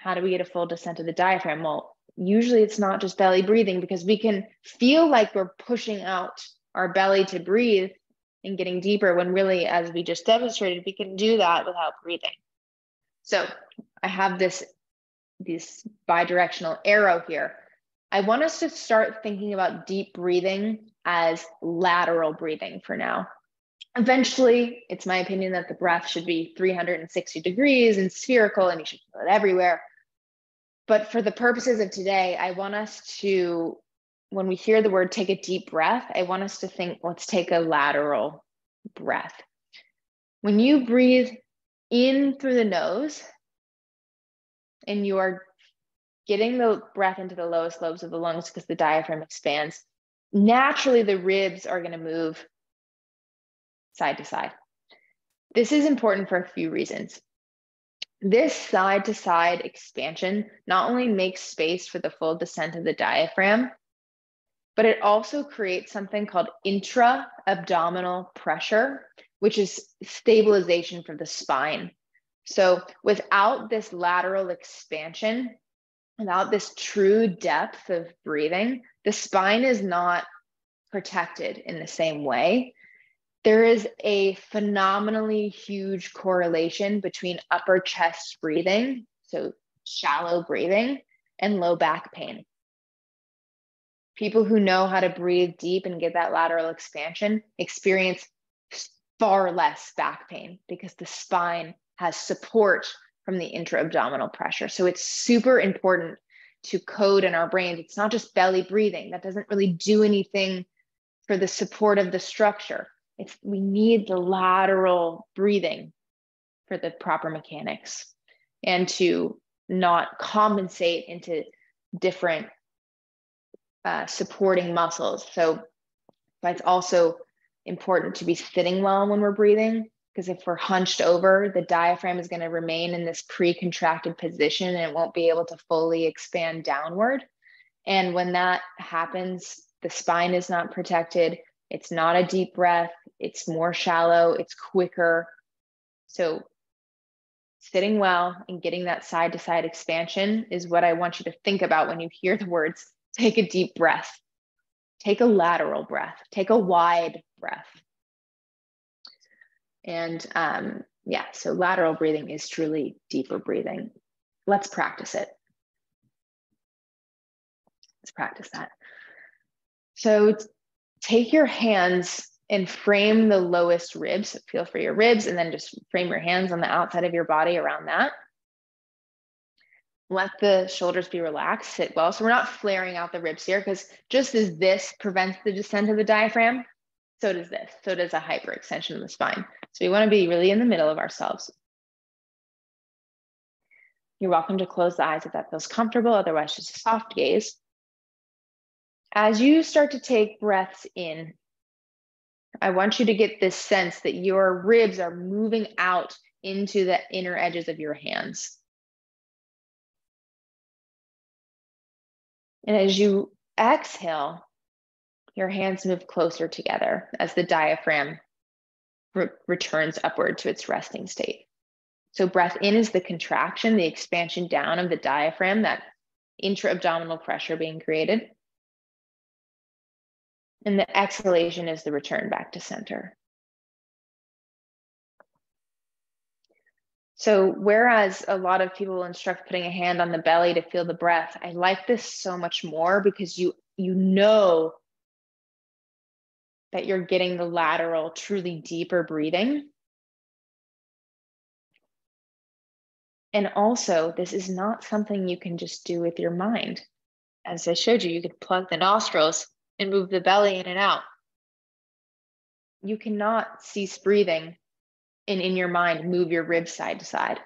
How do we get a full descent of the diaphragm? Well, usually it's not just belly breathing because we can feel like we're pushing out our belly to breathe and getting deeper when really, as we just demonstrated, we can do that without breathing. So I have this, this bidirectional arrow here. I want us to start thinking about deep breathing as lateral breathing for now. Eventually, it's my opinion that the breath should be 360 degrees and spherical, and you should feel it everywhere. But for the purposes of today, I want us to, when we hear the word take a deep breath, I want us to think, let's take a lateral breath. When you breathe in through the nose and you are getting the breath into the lowest lobes of the lungs because the diaphragm expands, naturally the ribs are going to move side to side. This is important for a few reasons. This side to side expansion not only makes space for the full descent of the diaphragm, but it also creates something called intra abdominal pressure, which is stabilization for the spine. So without this lateral expansion, without this true depth of breathing, the spine is not protected in the same way. There is a phenomenally huge correlation between upper chest breathing, so shallow breathing, and low back pain. People who know how to breathe deep and get that lateral expansion experience far less back pain because the spine has support from the intra-abdominal pressure. So it's super important to code in our brains. It's not just belly breathing. That doesn't really do anything for the support of the structure. It's we need the lateral breathing for the proper mechanics and to not compensate into different uh, supporting muscles. So it's also important to be sitting well when we're breathing because if we're hunched over, the diaphragm is going to remain in this pre contracted position and it won't be able to fully expand downward. And when that happens, the spine is not protected. It's not a deep breath, it's more shallow, it's quicker. So, sitting well and getting that side to side expansion is what I want you to think about when you hear the words take a deep breath, take a lateral breath, take a wide breath. And um, yeah, so lateral breathing is truly deeper breathing. Let's practice it. Let's practice that. So take your hands and frame the lowest ribs. Feel for your ribs and then just frame your hands on the outside of your body around that. Let the shoulders be relaxed, sit well. So we're not flaring out the ribs here because just as this prevents the descent of the diaphragm, so does this. So does a hyperextension of the spine. So we want to be really in the middle of ourselves. You're welcome to close the eyes if that feels comfortable, otherwise just a soft gaze. As you start to take breaths in, I want you to get this sense that your ribs are moving out into the inner edges of your hands. And as you exhale, your hands move closer together as the diaphragm re returns upward to its resting state. So, breath in is the contraction, the expansion down of the diaphragm, that intra abdominal pressure being created. And the exhalation is the return back to center. So, whereas a lot of people instruct putting a hand on the belly to feel the breath, I like this so much more because you you know that you're getting the lateral, truly deeper breathing. And also, this is not something you can just do with your mind. As I showed you, you could plug the nostrils and move the belly in and out. You cannot cease breathing and in your mind move your ribs side to side.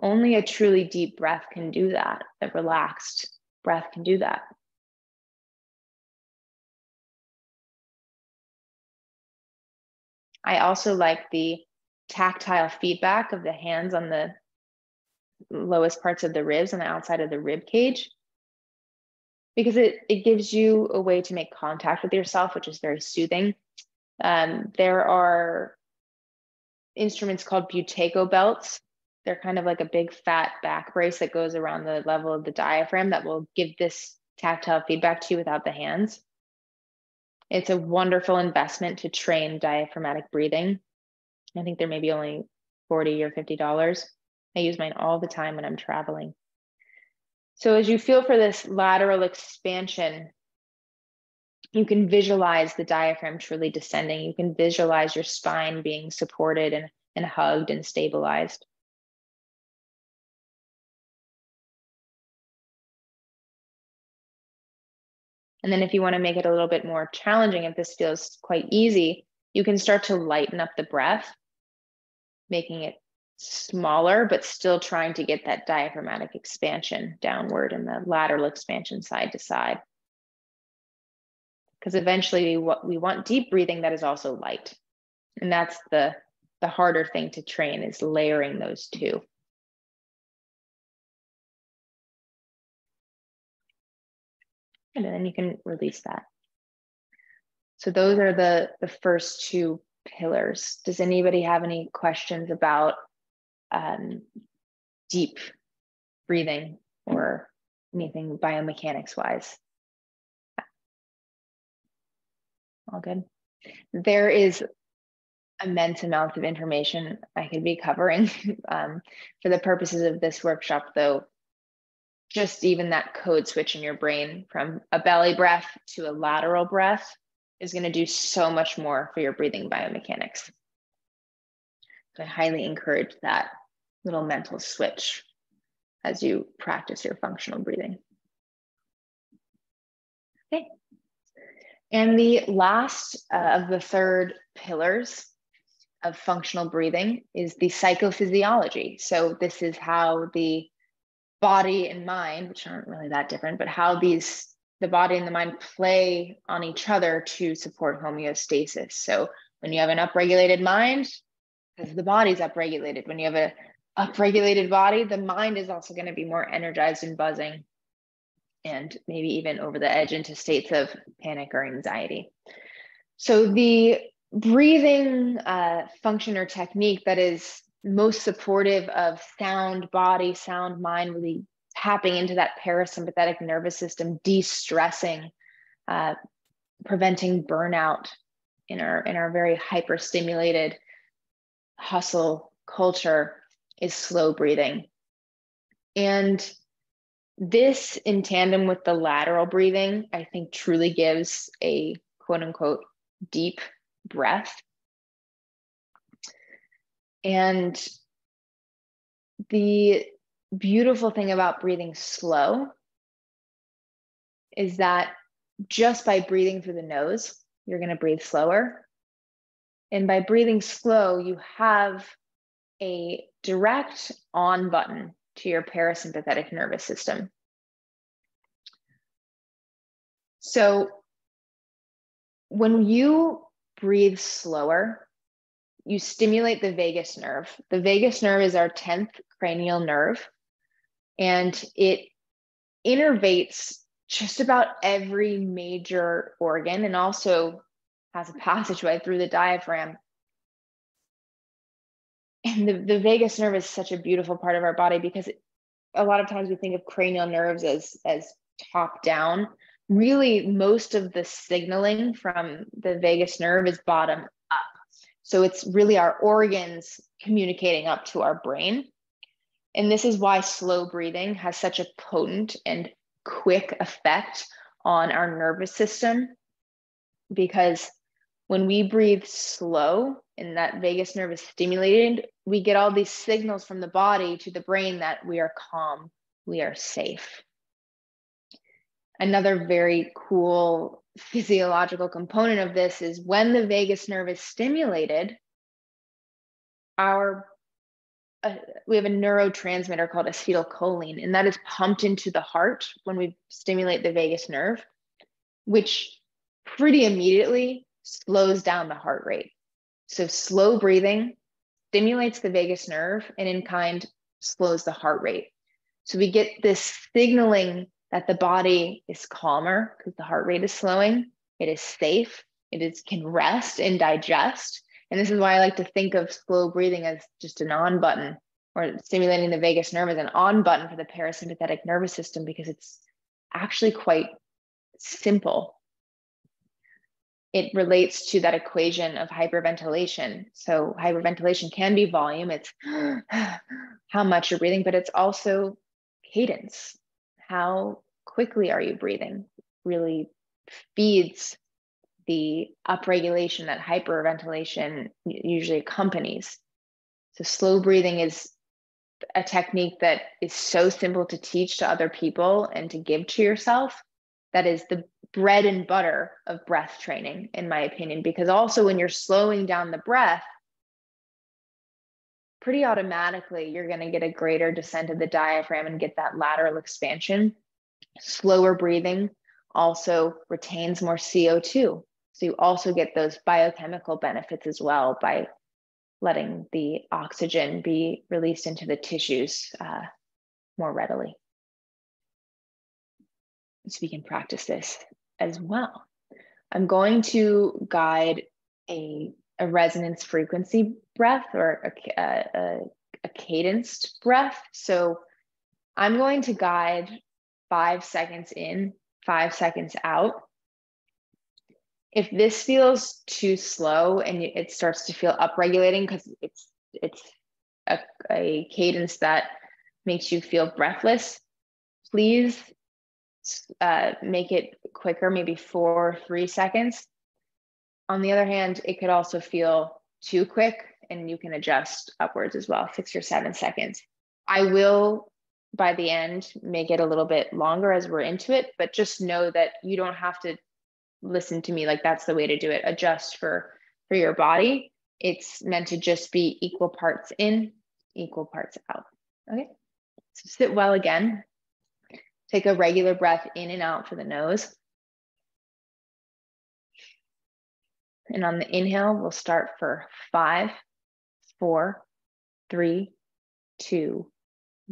Only a truly deep breath can do that. A relaxed breath can do that. I also like the tactile feedback of the hands on the lowest parts of the ribs on the outside of the rib cage because it, it gives you a way to make contact with yourself, which is very soothing. Um, there are instruments called Buteyko belts. They're kind of like a big fat back brace that goes around the level of the diaphragm that will give this tactile feedback to you without the hands. It's a wonderful investment to train diaphragmatic breathing. I think they're maybe only 40 or $50. I use mine all the time when I'm traveling. So as you feel for this lateral expansion, you can visualize the diaphragm truly descending. You can visualize your spine being supported and, and hugged and stabilized. And then if you want to make it a little bit more challenging, if this feels quite easy, you can start to lighten up the breath, making it smaller, but still trying to get that diaphragmatic expansion downward and the lateral expansion side to side. Because eventually we, we want deep breathing that is also light. And that's the, the harder thing to train is layering those two. and then you can release that. So those are the, the first two pillars. Does anybody have any questions about um, deep breathing or anything biomechanics wise? All good. There is immense amounts of information I could be covering. *laughs* um, for the purposes of this workshop, though, just even that code switch in your brain from a belly breath to a lateral breath is going to do so much more for your breathing biomechanics. So I highly encourage that little mental switch as you practice your functional breathing. Okay. And the last uh, of the third pillars of functional breathing is the psychophysiology. So this is how the body and mind, which aren't really that different, but how these the body and the mind play on each other to support homeostasis. So when you have an upregulated mind, because the body's upregulated. When you have a upregulated body, the mind is also going to be more energized and buzzing, and maybe even over the edge into states of panic or anxiety. So the breathing uh, function or technique that is most supportive of sound body, sound mind, really tapping into that parasympathetic nervous system, de-stressing, uh, preventing burnout in our in our very hyper-stimulated hustle culture is slow breathing. And this in tandem with the lateral breathing, I think truly gives a quote unquote deep breath. And the beautiful thing about breathing slow is that just by breathing through the nose, you're going to breathe slower. And by breathing slow, you have a direct on button to your parasympathetic nervous system. So when you breathe slower, you stimulate the vagus nerve. The vagus nerve is our 10th cranial nerve, and it innervates just about every major organ and also has a passageway through the diaphragm. And the, the vagus nerve is such a beautiful part of our body because it, a lot of times we think of cranial nerves as, as top down. Really, most of the signaling from the vagus nerve is bottom up. So it's really our organs communicating up to our brain. And this is why slow breathing has such a potent and quick effect on our nervous system. Because when we breathe slow and that vagus nerve is stimulated, we get all these signals from the body to the brain that we are calm, we are safe. Another very cool physiological component of this is when the vagus nerve is stimulated, our uh, we have a neurotransmitter called acetylcholine, and that is pumped into the heart when we stimulate the vagus nerve, which pretty immediately slows down the heart rate. So, slow breathing stimulates the vagus nerve and, in kind, slows the heart rate. So, we get this signaling that the body is calmer because the heart rate is slowing, it is safe, it is can rest and digest and this is why I like to think of slow breathing as just an on button or stimulating the vagus nerve as an on button for the parasympathetic nervous system because it's actually quite simple. It relates to that equation of hyperventilation. So, hyperventilation can be volume, it's *gasps* how much you're breathing, but it's also cadence. How quickly are you breathing? Really feeds the upregulation that hyperventilation usually accompanies. So, slow breathing is a technique that is so simple to teach to other people and to give to yourself. That is the bread and butter of breath training, in my opinion, because also when you're slowing down the breath, pretty automatically you're going to get a greater descent of the diaphragm and get that lateral expansion. Slower breathing also retains more CO2. So you also get those biochemical benefits as well by letting the oxygen be released into the tissues uh, more readily. So we can practice this as well. I'm going to guide a, a resonance frequency breath or a, a, a cadenced breath. So I'm going to guide five seconds in, five seconds out if this feels too slow and it starts to feel upregulating because it's it's a, a cadence that makes you feel breathless please uh, make it quicker maybe four three seconds. On the other hand it could also feel too quick and you can adjust upwards as well six or seven seconds. I will by the end make it a little bit longer as we're into it but just know that you don't have to listen to me like that's the way to do it. Adjust for for your body. It's meant to just be equal parts in equal parts out. Okay? So sit well again take a regular breath in and out for the nose. And on the inhale we'll start for five four three two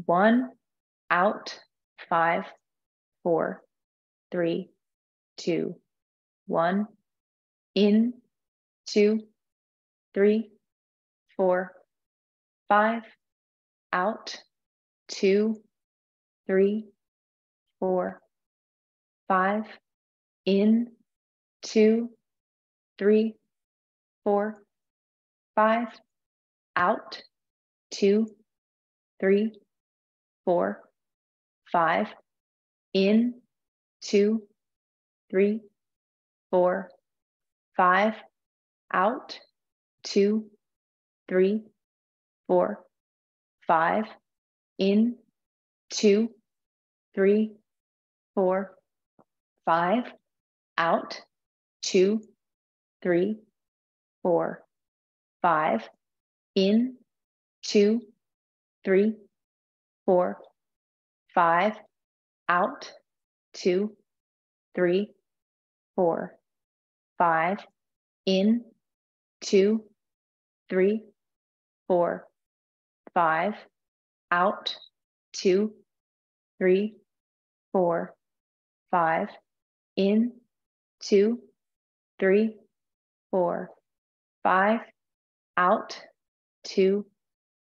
one out five four three two one, in, two, three, four, five, out, two, three, four, five, in, two, three, four, five, out, two, three, four, five, in, two, three, four, five, out, two, three, four, five, in, two, three, four, five, out, two, three, four, five, in, two, three, four, five, out, two, three, four, five, in, two, three, four, five, out, two, three, four, five, in, two, three, four, five, out, two,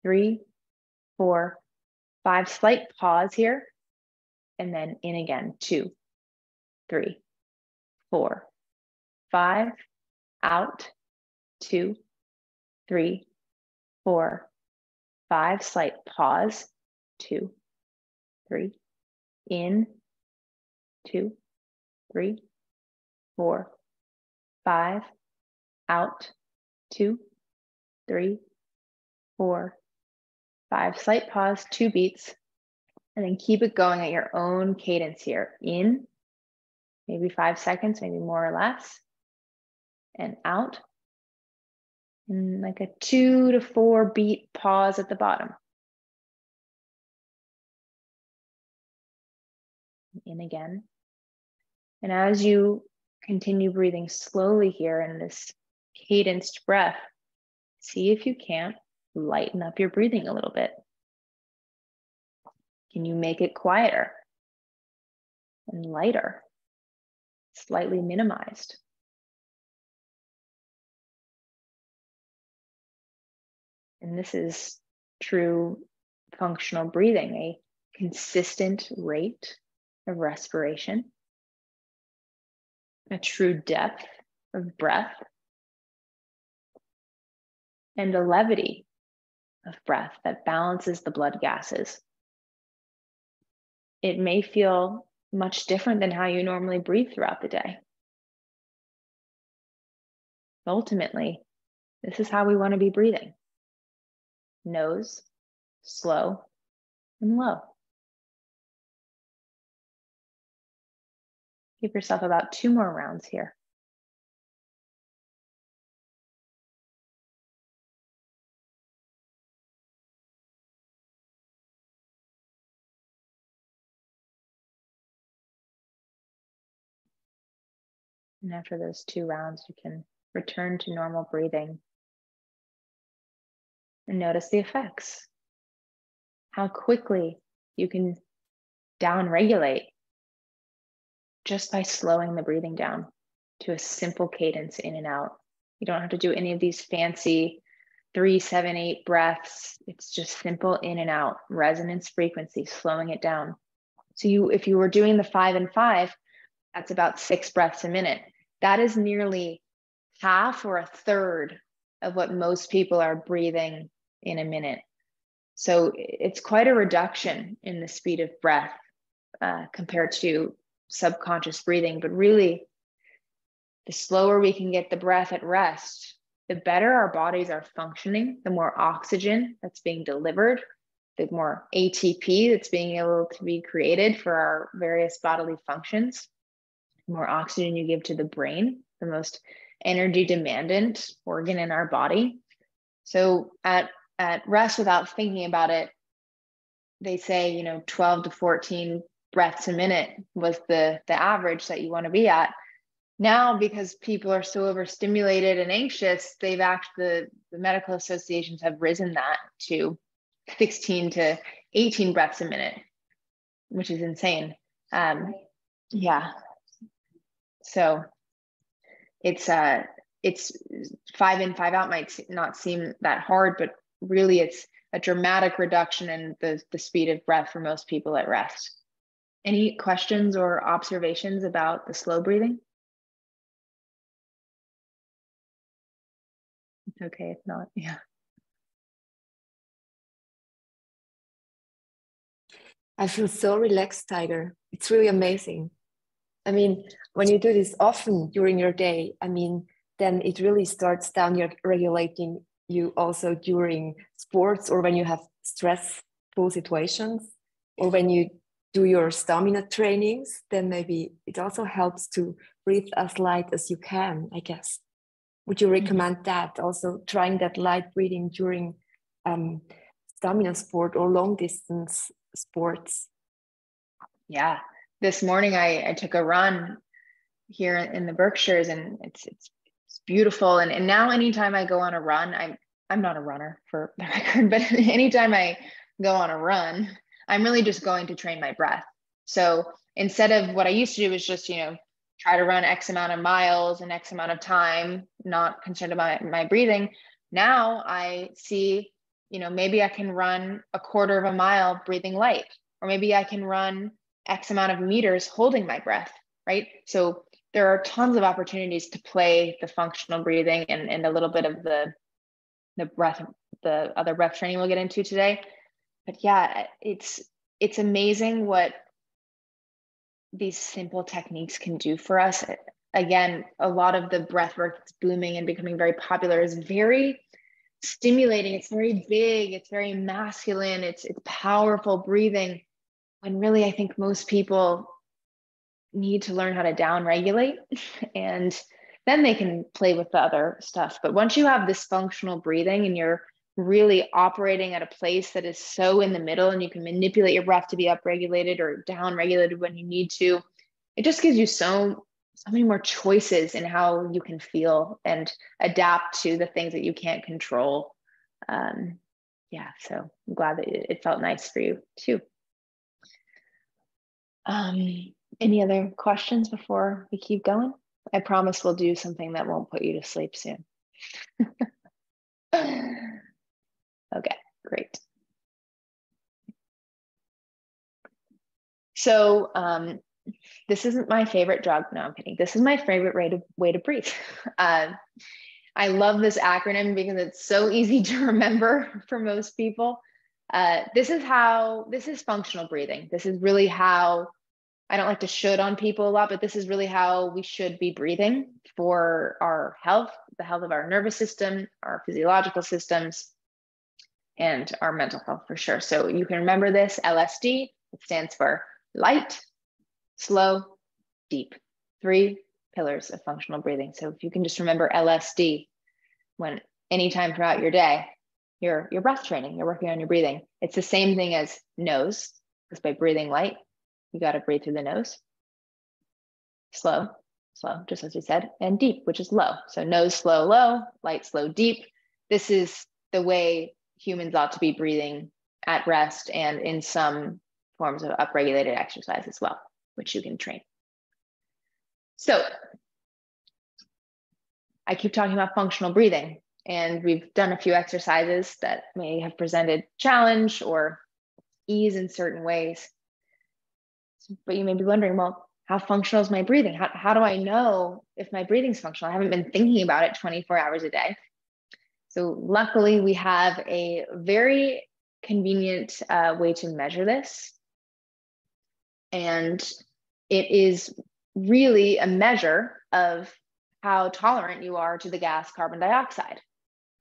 three, four, five. Slight pause here, and then in again, two, three, four, five, out, two, three, four, five. Slight pause, two, three, in, two, three, four, five, out, two, three, four, five. Slight pause, two beats, and then keep it going at your own cadence here. In, maybe five seconds, maybe more or less, and out. And like a two to four beat pause at the bottom. In again. And as you continue breathing slowly here in this cadenced breath, see if you can't lighten up your breathing a little bit. Can you make it quieter and lighter, slightly minimized? And this is true functional breathing, a consistent rate of respiration, a true depth of breath, and a levity of breath that balances the blood gases. It may feel much different than how you normally breathe throughout the day. Ultimately, this is how we want to be breathing nose, slow, and low. Give yourself about two more rounds here. And after those two rounds, you can return to normal breathing and notice the effects. How quickly you can down regulate just by slowing the breathing down to a simple cadence in and out. You don't have to do any of these fancy three, seven, eight breaths. It's just simple in and out, resonance frequency, slowing it down. So you, if you were doing the five and five, that's about six breaths a minute. That is nearly half or a third of what most people are breathing in a minute. So it's quite a reduction in the speed of breath uh, compared to subconscious breathing. But really, the slower we can get the breath at rest, the better our bodies are functioning, the more oxygen that's being delivered, the more ATP that's being able to be created for our various bodily functions, the more oxygen you give to the brain, the most energy demandant organ in our body. So at at rest without thinking about it, they say, you know, 12 to 14 breaths a minute was the the average that you want to be at. Now, because people are so overstimulated and anxious, they've actually the, the medical associations have risen that to 16 to 18 breaths a minute, which is insane. Um, yeah. So it's uh it's five in, five out might not seem that hard, but really it's a dramatic reduction in the, the speed of breath for most people at rest. Any questions or observations about the slow breathing? It's okay if not, *laughs* yeah. I feel so relaxed, Tiger. It's really amazing. I mean, when you do this often during your day, I mean, then it really starts down your regulating you also during sports or when you have stressful situations or when you do your stamina trainings, then maybe it also helps to breathe as light as you can, I guess. Would you mm-hmm. recommend mm-hmm. that also trying that light breathing during um, stamina sport or long distance sports? Yeah. This morning I, I took a run here in the Berkshires and it's it's, it's beautiful. And, and now anytime I go on a run, I'm I'm not a runner for the *laughs* record, but anytime I go on a run, I'm really just going to train my breath. So instead of what I used to do is just, you know, try to run X amount of miles and X amount of time, not concerned about my breathing. Now I see, you know, maybe I can run a quarter of a mile breathing light, or maybe I can run X amount of meters holding my breath, right? So there are tons of opportunities to play the functional breathing and, and a little bit of the the breath, the other breath training we'll get into today. But yeah, it's it's amazing what these simple techniques can do for us. Again, a lot of the breath work that's booming and becoming very popular is very stimulating. It's very big. It's very masculine. It's it's powerful breathing. When really, I think most people need to learn how to down regulate *laughs* and then they can play with the other stuff. But once you have this functional breathing and you're really operating at a place that is so in the middle and you can manipulate your breath to be upregulated or down regulated when you need to, it just gives you so so many more choices in how you can feel and adapt to the things that you can't control. Um, yeah, so I'm glad that it, it felt nice for you too. Um, any other questions before we keep going? I promise we'll do something that won't put you to sleep soon. *laughs* okay, great. So um, this isn't my favorite drug. No, I'm kidding. This is my favorite way to, way to breathe. *laughs* Uh, I love this acronym because it's so easy *laughs* to remember for most people. Uh, this is how, this is functional breathing. This is really how I don't like to should on people a lot, but this is really how we should be breathing for our health, the health of our nervous system, our physiological systems, and our mental health for sure. So you can remember this LSD, it stands for light, slow, deep. Three pillars of functional breathing. So if you can just remember LSD when anytime throughout your day, your your breath training, you're working on your breathing. It's the same thing as nose, because by breathing light, you got to breathe through the nose. Slow, slow, just as we said, and deep, which is low. So nose, slow, low, light, slow, deep. This is the way humans ought to be breathing at rest and in some forms of upregulated exercise as well, which you can train. So I keep talking about functional breathing, and we've done a few exercises that may have presented challenge or ease in certain ways. But you may be wondering, well, how functional is my breathing? How, how do I know if my breathing's functional? I haven't been thinking about it 24 hours a day. So, luckily, we have a very convenient uh, way to measure this. And it is really a measure of how tolerant you are to the gas carbon dioxide.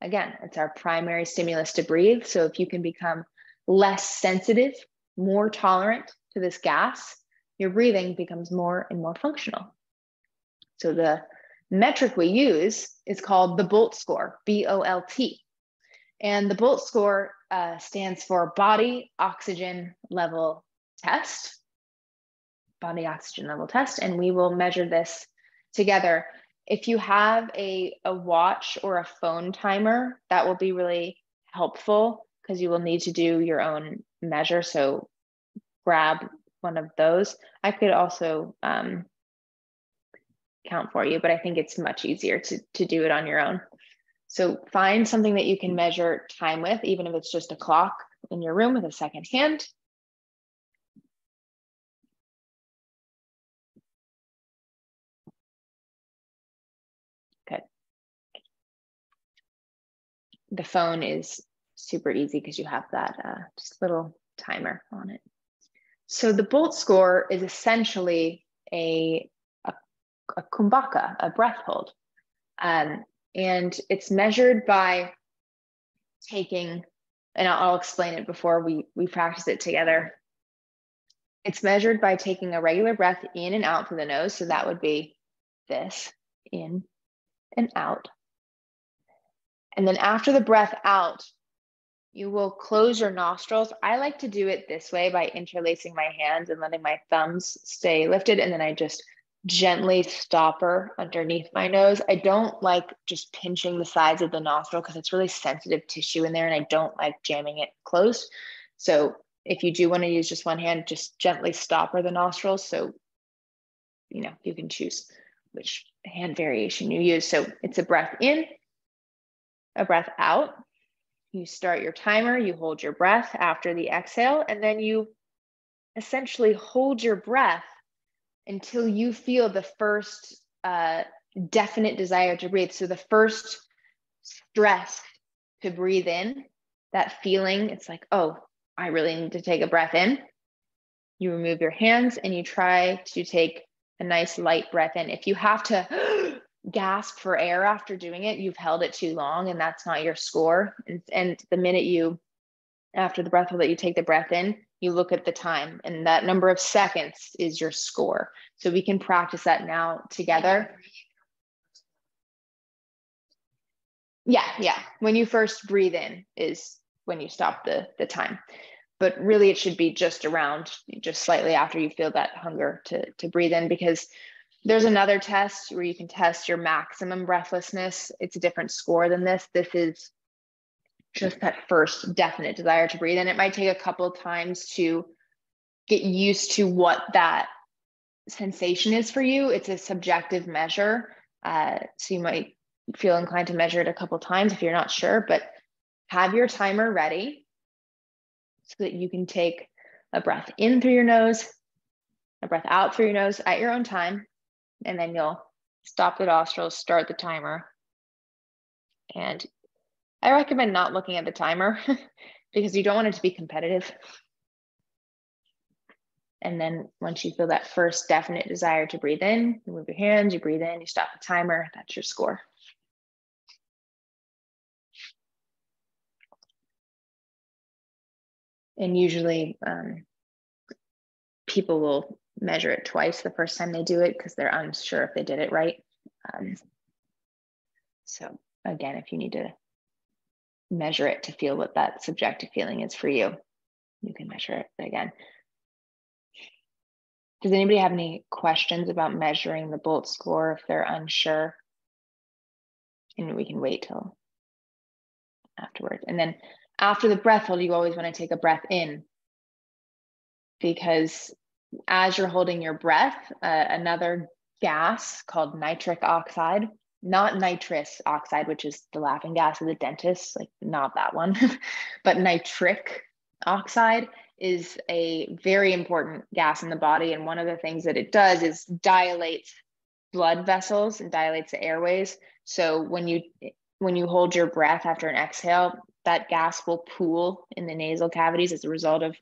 Again, it's our primary stimulus to breathe. So, if you can become less sensitive, more tolerant to this gas, your breathing becomes more and more functional. So the metric we use is called the BOLT score, B O L T. And the BOLT score uh, stands for Body Oxygen Level Test. Body Oxygen Level Test. And we will measure this together. If you have a, a watch or a phone timer, that will be really helpful because you will need to do your own measure. So grab one of those. I could also um, count for you, but I think it's much easier to, to do it on your own. So find something that you can measure time with, even if it's just a clock in your room with a second hand. Good. The phone is super easy because you have that uh, just little timer on it. So the Bolt score is essentially a, a, kumbhaka, a breath hold. Um, and it's measured by taking, and I'll, I'll explain it before we, we practice it together. It's measured by taking a regular breath in and out through the nose. So that would be this in and out. And then after the breath out, you will close your nostrils. I like to do it this way by interlacing my hands and letting my thumbs stay lifted. And then I just gently stopper underneath my nose. I don't like just pinching the sides of the nostril because it's really sensitive tissue in there and I don't like jamming it closed. So if you do want to use just one hand, just gently stopper the nostrils. So, you know, you can choose which hand variation you use. So it's a breath in, a breath out. You start your timer, you hold your breath after the exhale, and then you essentially hold your breath until you feel the first uh, definite desire to breathe. So the first stress to breathe in, that feeling, it's like, oh, I really need to take a breath in. You remove your hands and you try to take a nice light breath in. If you have to *gasps* gasp for air after doing it, you've held it too long and that's not your score. And, and the minute you, after the breath hold that you take the breath in, you look at the time and that number of seconds is your score. So we can practice that now together. Yeah, yeah. When you first breathe in is when you stop the the time. But really it should be just around just slightly after you feel that hunger to to breathe in because there's another test where you can test your maximum breathlessness. It's a different score than this. This is just that first definite desire to breathe. And it might take a couple of times to get used to what that sensation is for you. It's a subjective measure. Uh, so you might feel inclined to measure it a couple times if you're not sure, but have your timer ready so that you can take a breath in through your nose, a breath out through your nose at your own time, and then you'll stop the nostrils, start the timer, and I recommend not looking at the timer *laughs* because you don't want it to be competitive. And then once you feel that first definite desire to breathe in, you move your hands, you breathe in, you stop the timer, that's your score. And usually um, people will measure it twice the first time they do it because they're unsure if they did it right. Um, so again, if you need to measure it to feel what that subjective feeling is for you. You can measure it again. Does anybody have any questions about measuring the bolt score if they're unsure? And we can wait till afterwards. And then after the breath hold, you always want to take a breath in because as you're holding your breath, uh, another gas called nitric oxide not nitrous oxide, which is the laughing gas of the dentist, like not that one, *laughs* but nitric oxide is a very important gas in the body. And one of the things that it does is dilates blood vessels and dilates the airways. So when you when you hold your breath after an exhale, that gas will pool in the nasal cavities as a result of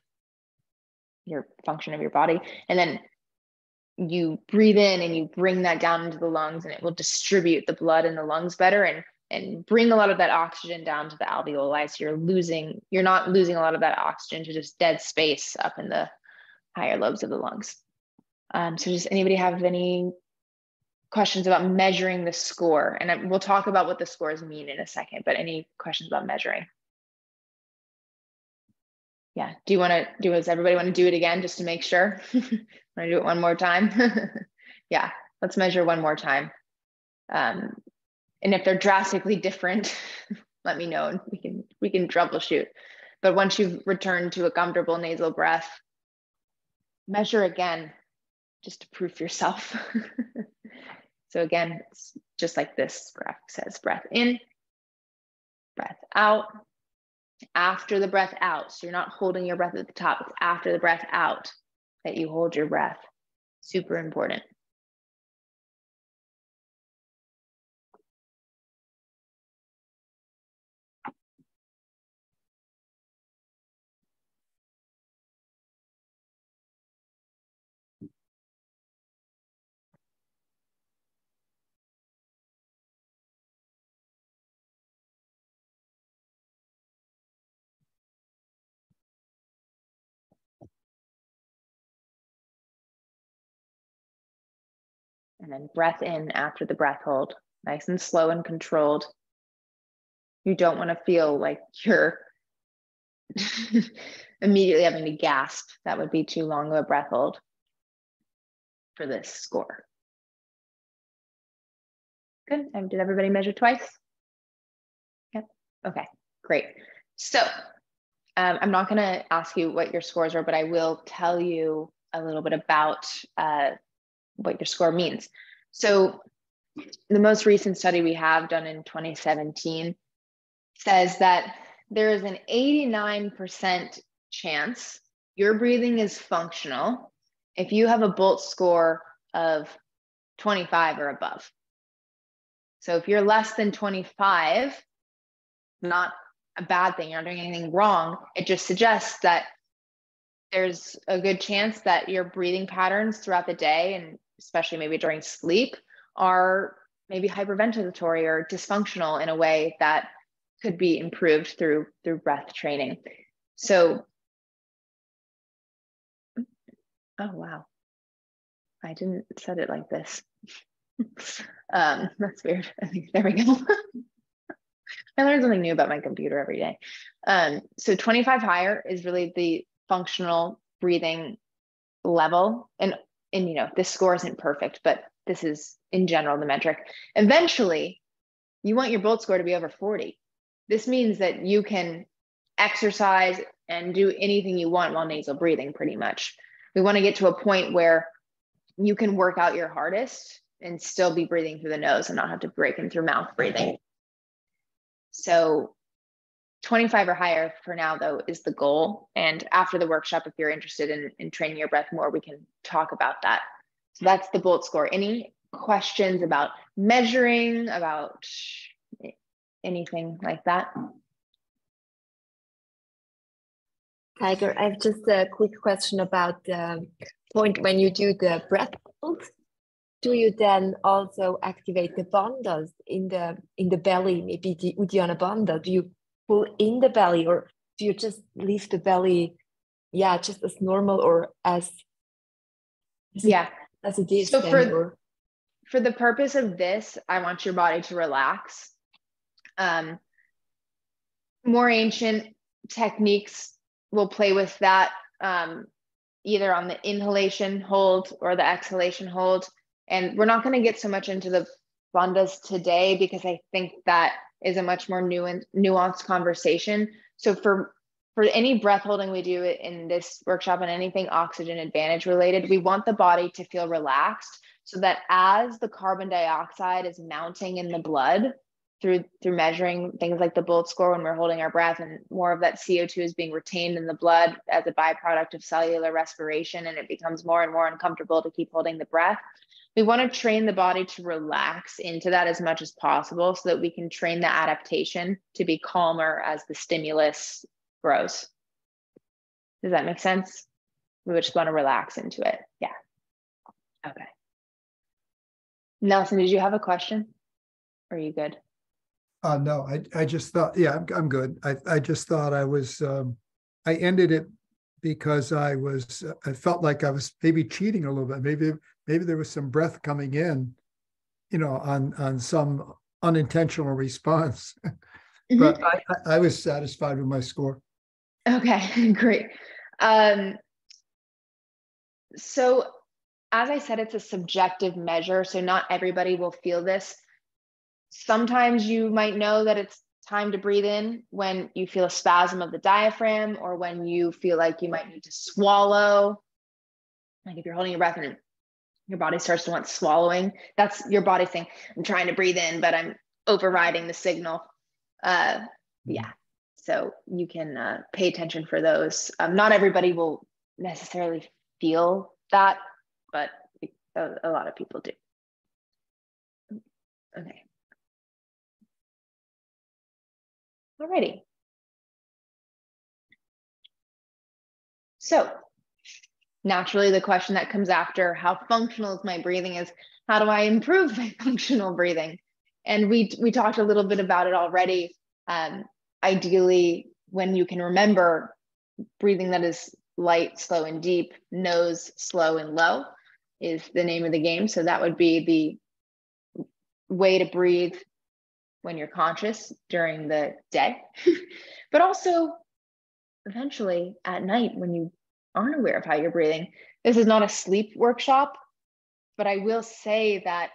your function of your body. And then you breathe in and you bring that down into the lungs and it will distribute the blood in the lungs better and and bring a lot of that oxygen down to the alveoli. So you're losing you're not losing a lot of that oxygen to just dead space up in the higher lobes of the lungs. Um, so does anybody have any questions about measuring the score? And we'll talk about what the scores mean in a second but any questions about measuring? Yeah do you want to do does everybody want to do it again just to make sure *laughs* Do it one more time? *laughs* yeah, let's measure one more time. Um, and if they're drastically different, *laughs* let me know and we can we can troubleshoot. But once you've returned to a comfortable nasal breath, measure again just to proof yourself. *laughs* so again, it's just like this graphic says, breath in, breath out, after the breath out. So you're not holding your breath at the top, it's after the breath out that you hold your breath. Super important. And then breath in after the breath hold, nice and slow and controlled. You don't want to feel like you're *laughs* immediately having to gasp. That would be too long of a breath hold for this score. Good. And did everybody measure twice? Yep. Okay, great. So um, I'm not going to ask you what your scores are, but I will tell you a little bit about uh, what your score means. So the most recent study we have done in 2017 says that there is an 89% chance your breathing is functional if you have a Bolt score of 25 or above. So if you're less than 25, not a bad thing, you're not doing anything wrong. It just suggests that there's a good chance that your breathing patterns throughout the day and especially maybe during sleep are maybe hyperventilatory or dysfunctional in a way that could be improved through through breath training. So oh wow. I didn't set it like this. *laughs* um, that's weird. *laughs* I think there we go. *laughs* I learn something new about my computer every day. Um, so 25 higher is really the functional breathing level. And and you know, this score isn't perfect, but this is in general the metric. Eventually, you want your Bolt score to be over 40. This means that you can exercise and do anything you want while nasal breathing, pretty much. We want to get to a point where you can work out your hardest and still be breathing through the nose and not have to break in through mouth breathing. So 25 or higher for now, though, is the goal. And after the workshop, if you're interested in, in training your breath more, we can talk about that. So that's the Bolt score. Any questions about measuring, about anything like that? Tiger, I have just a quick question about the point when you do the breath hold. Do you then also activate the bandhas in the in the belly, maybe the Uddiyana bandha? Do you in the belly or do you just leave the belly, yeah, just as normal or as yeah as it is? So for, or? for the purpose of this, I want your body to relax. Um, more ancient techniques will play with that um, either on the inhalation hold or the exhalation hold. And we're not going to get so much into the bandhas today because I think that is a much more nu- nuanced conversation. So for for any breath holding we do in this workshop and anything oxygen advantage related, we want the body to feel relaxed so that as the carbon dioxide is mounting in the blood, through through measuring things like the Bolt score when we're holding our breath and more of that CO2 is being retained in the blood as a byproduct of cellular respiration and it becomes more and more uncomfortable to keep holding the breath. We want to train the body to relax into that as much as possible so that we can train the adaptation to be calmer as the stimulus grows. Does that make sense? We just want to relax into it. Yeah. Okay. Nelson, did you have a question? Are you good? Uh, no, I, I just thought, yeah, I'm, I'm good. I, I just thought I was, um, I ended it because I was, I felt like I was maybe cheating a little bit. Maybe, maybe there was some breath coming in, you know, on, on some unintentional response. *laughs* Mm-hmm. but I, I was satisfied with my score. Okay, *laughs* great. Um, so as I said, it's a subjective measure. So not everybody will feel this sometimes you might know that it's time to breathe in when you feel a spasm of the diaphragm or when you feel like you might need to swallow. Like if you're holding your breath and your body starts to want swallowing, that's your body saying, I'm trying to breathe in, but I'm overriding the signal. Uh, yeah. So you can uh, pay attention for those. Um, not everybody will necessarily feel that, but a, a lot of people do. Okay. Alrighty. So naturally the question that comes after how functional is my breathing is how do I improve my *laughs* functional breathing? And we, we talked a little bit about it already. Um, ideally, when you can remember breathing that is light, slow, and deep, nose, slow, and low. is the name of the game. So that would be the way to breathe when you're conscious during the day, *laughs* but also eventually at night when you aren't aware of how you're breathing. This is not a sleep workshop, but I will say that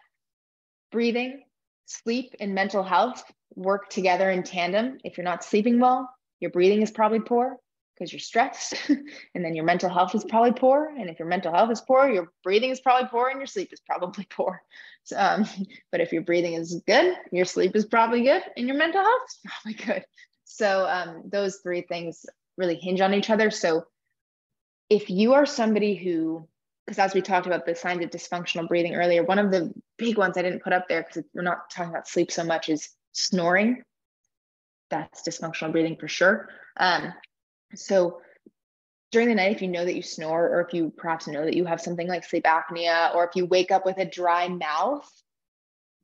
breathing, sleep, and mental health work together in tandem. If you're not sleeping well, your breathing is probably poor because you're stressed *laughs* and then your mental health is probably poor and if your mental health is poor your breathing is probably poor and your sleep is probably *laughs* poor. So, um, *laughs* but if your breathing is good your sleep is probably good and your mental health is probably good. So um, those three things really hinge on each other. So if you are somebody who because as we talked about the signs of dysfunctional breathing earlier one of the big ones i didn't put up there because we're not talking about sleep so much is snoring. That's dysfunctional breathing for sure. Um, so during the night, if you know that you snore, or if you perhaps know that you have something like sleep apnea, or if you wake up with a dry mouth,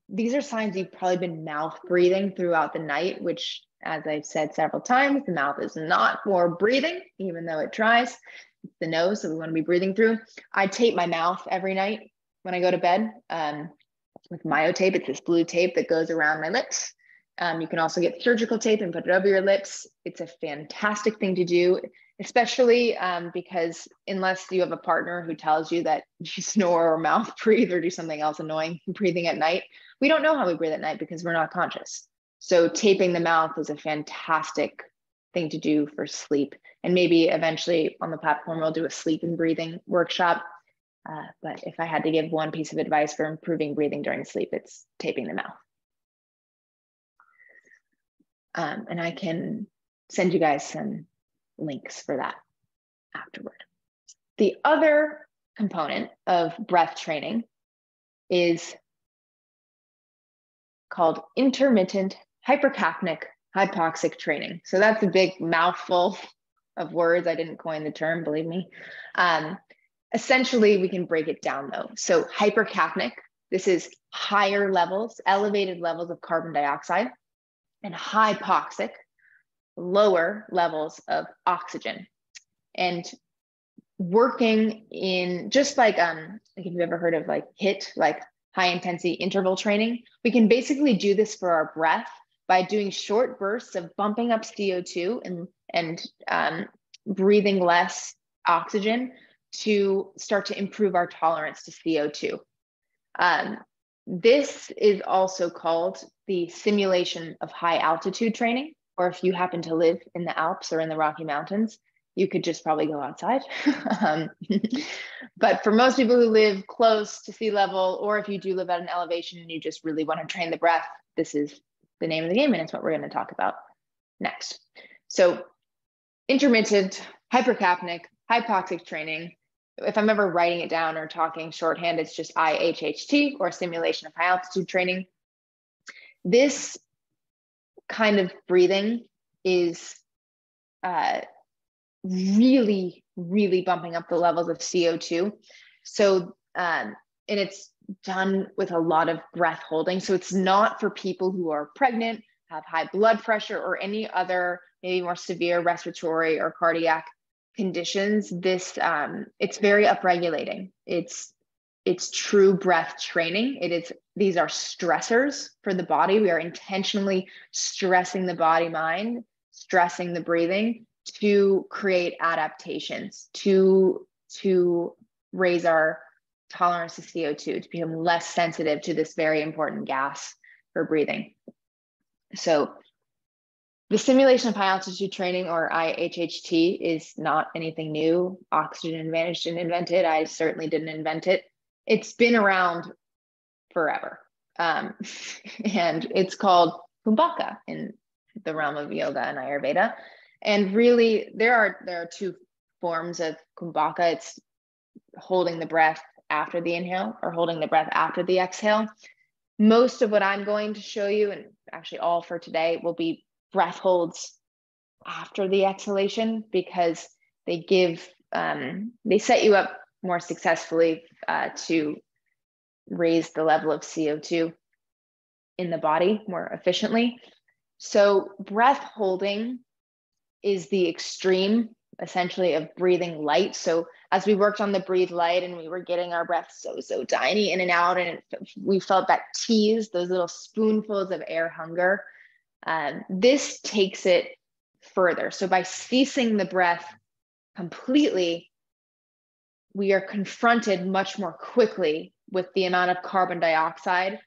these are signs you've probably been mouth breathing throughout the night, which, as I've said several times, the mouth is not for breathing, even though it tries. It's the nose that we want to be breathing through. I tape my mouth every night when I go to bed um, with myotape. It's this blue tape that goes around my lips. Um, you can also get surgical tape and put it over your lips. It's a fantastic thing to do, especially um, because unless you have a partner who tells you that *laughs* you snore or mouth *laughs* breathe or do something else annoying breathing at night, we don't know how we breathe at night because we're not conscious. So taping the mouth is a fantastic thing to do for sleep. And maybe eventually on the platform, we'll do a sleep and breathing workshop. Uh, but if I had to give one piece of advice for improving breathing during sleep, it's taping the mouth. Um, and I can send you guys some links for that afterward. The other component of breath training is called intermittent hypercapnic hypoxic training. So that's a big mouthful of words. I didn't coin the term, believe me. Um, essentially, we can break it down though. So hypercapnic, this is higher levels, elevated levels of carbon dioxide and hypoxic, lower levels of oxygen. And working in just like um like if you've ever heard of like HIIT like high intensity interval training, we can basically do this for our breath by doing short bursts of bumping up CO2 and and um, breathing less oxygen to start to improve our tolerance to CO2. Um, this is also called the simulation of high altitude training, or if you happen to live in the Alps or in the Rocky Mountains, you could just probably go outside. *laughs* um, *laughs* but for most people who live close to sea level, or if you do live at an elevation and you just really want to train the breath, this is the name of the game, and it's what we're going to talk about next. So, intermittent hypercapnic hypoxic training if I'm ever writing it down or talking shorthand, it's just IHHT or simulation of high altitude training. This kind of breathing is uh, really, really bumping up the levels of CO2. So, um, and it's done with a lot of breath holding. So it's not for people who are pregnant, have high blood pressure, or any other maybe more severe respiratory or cardiac conditions, this um, it's very upregulating. It's it's true breath training. It is these are stressors for the body. We are intentionally stressing the body mind, stressing the breathing to create adaptations, to to raise our tolerance to CO2, to become less sensitive to this very important gas for breathing. So the simulation of high altitude training or IHHT is not anything new. Oxygen Advantage didn't invent it. I certainly didn't invent it. It's been around forever. Um, *laughs* and it's called Kumbhaka in the realm of yoga and Ayurveda. And really, there are there are two forms of Kumbhaka. It's holding the breath after the inhale or holding the breath after the exhale. Most of what I'm going to show you, and actually all for today, will be breath holds after the exhalation because they give um, they set you up more successfully uh, to raise the level of CO2 in the body more efficiently. So breath holding is the extreme essentially of breathing light. So as we worked on the breathe light and we were getting our breath so so tiny in and out, and we felt that tease, those little spoonfuls of air hunger. Um, this takes it further. So by ceasing the breath completely, we are confronted much more quickly with the amount of carbon dioxide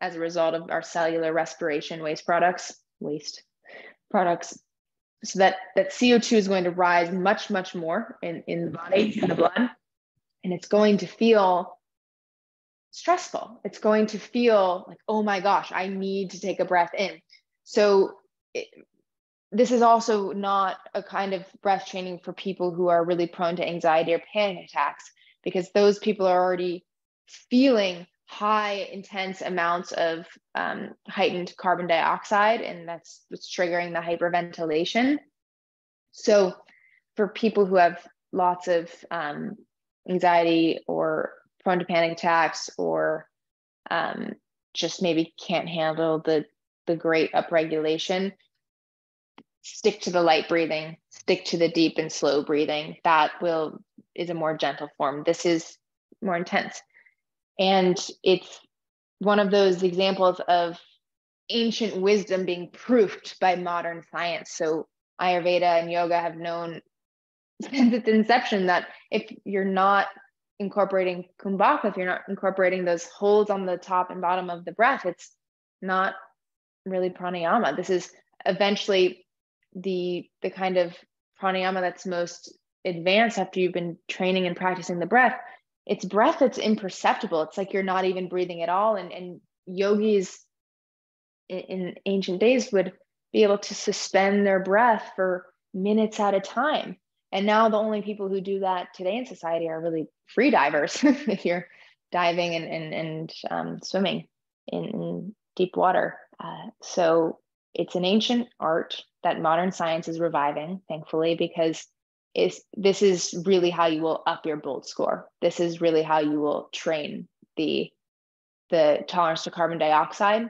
as a result of our cellular respiration waste products, waste products. So that, that CO2 is going to rise much, much more in, in the body, in the blood, and it's going to feel stressful. It's going to feel like, oh my gosh, I need to take a breath in. So it, this is also not a kind of breath training for people who are really prone to anxiety or panic attacks because those people are already feeling high intense amounts of um, heightened carbon dioxide and that's what's triggering the hyperventilation. So for people who have lots of um, anxiety or prone to panic attacks or um, just maybe can't handle the the great upregulation. Stick to the light breathing stick to the deep and slow breathing. That will is a more gentle form. This is more intense. And it's one of those examples of ancient wisdom being proofed by modern science. So ayurveda and yoga have known since its inception that if you're not incorporating kumbhaka if you're not incorporating those holds on the top and bottom of the breath it's not really pranayama. This is eventually the the kind of pranayama that's most advanced after you've been training and practicing the breath. It's breath that's imperceptible. It's like you're not even breathing at all. And, and yogis in, in ancient days would be able to suspend their breath for minutes at a time. And now the only people who do that today in society are really free divers *laughs* if you're diving and, and, and um, swimming in, in, deep water uh, so it's an ancient art that modern science is reviving, thankfully, because is this is really how you will up your Bolt score. This is really how you will train the the tolerance to carbon dioxide.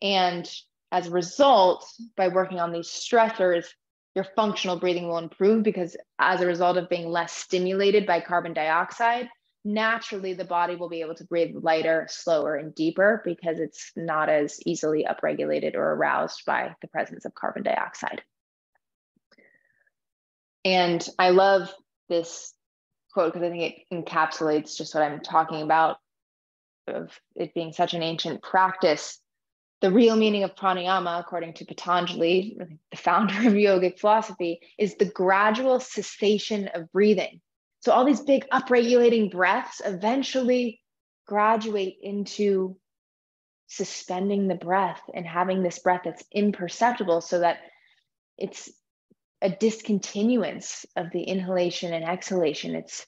And as a result, by working on these stressors, your functional breathing will improve because as a result of being less stimulated by carbon dioxide, naturally the body will be able to breathe lighter, slower, and deeper because it's not as easily upregulated or aroused by the presence of carbon dioxide. And I love this quote because I think it encapsulates just what I'm talking about of it being such an ancient practice. The real meaning of pranayama, according to Patanjali, the founder of yogic philosophy, is the gradual cessation of breathing so all these big upregulating breaths eventually graduate into suspending the breath and having this breath that's imperceptible so that it's a discontinuance of the inhalation and exhalation. It's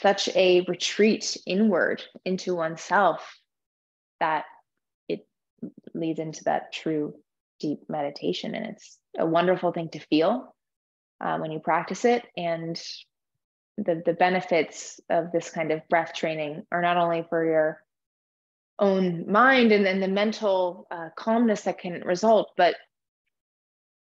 such a retreat inward into oneself that it leads into that true deep meditation. And it's a wonderful thing to feel uh, when you practice it. And the, the benefits of this kind of breath training are not only for your own mind and then the mental uh, calmness that can result, but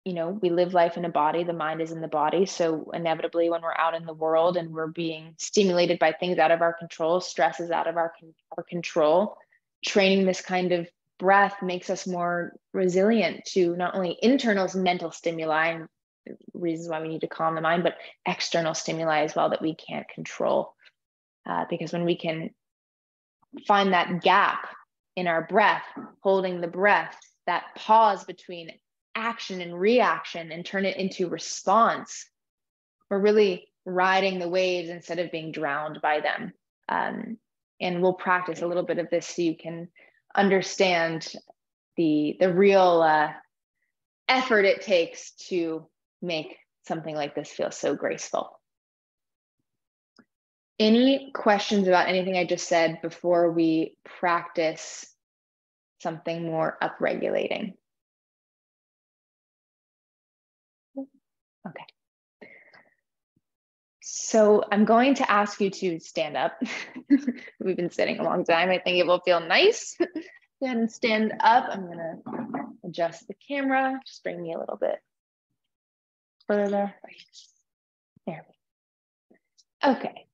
you know, we live life in a body, the mind is in the body. So, inevitably, when we're out in the world and we're being stimulated by things out of our control, stress is out of our, our control, training this kind of breath makes us more resilient to not only internal mental stimuli and reasons why we need to calm the mind, but external stimuli as well that we can't control. Uh, because when we can find that gap in our breath, holding the breath, that pause between action and reaction, and turn it into response, we're really riding the waves instead of being drowned by them. Um, and we'll practice a little bit of this so you can understand the the real uh, effort it takes to make something like this feel so graceful. Any questions about anything I just said before we practice something more upregulating? Okay. So I'm going to ask you to stand up. *laughs* We've been sitting a long time. I think it will feel nice. *laughs* And stand up. I'm going to adjust the camera. Just bring me a little bit further there. Okay.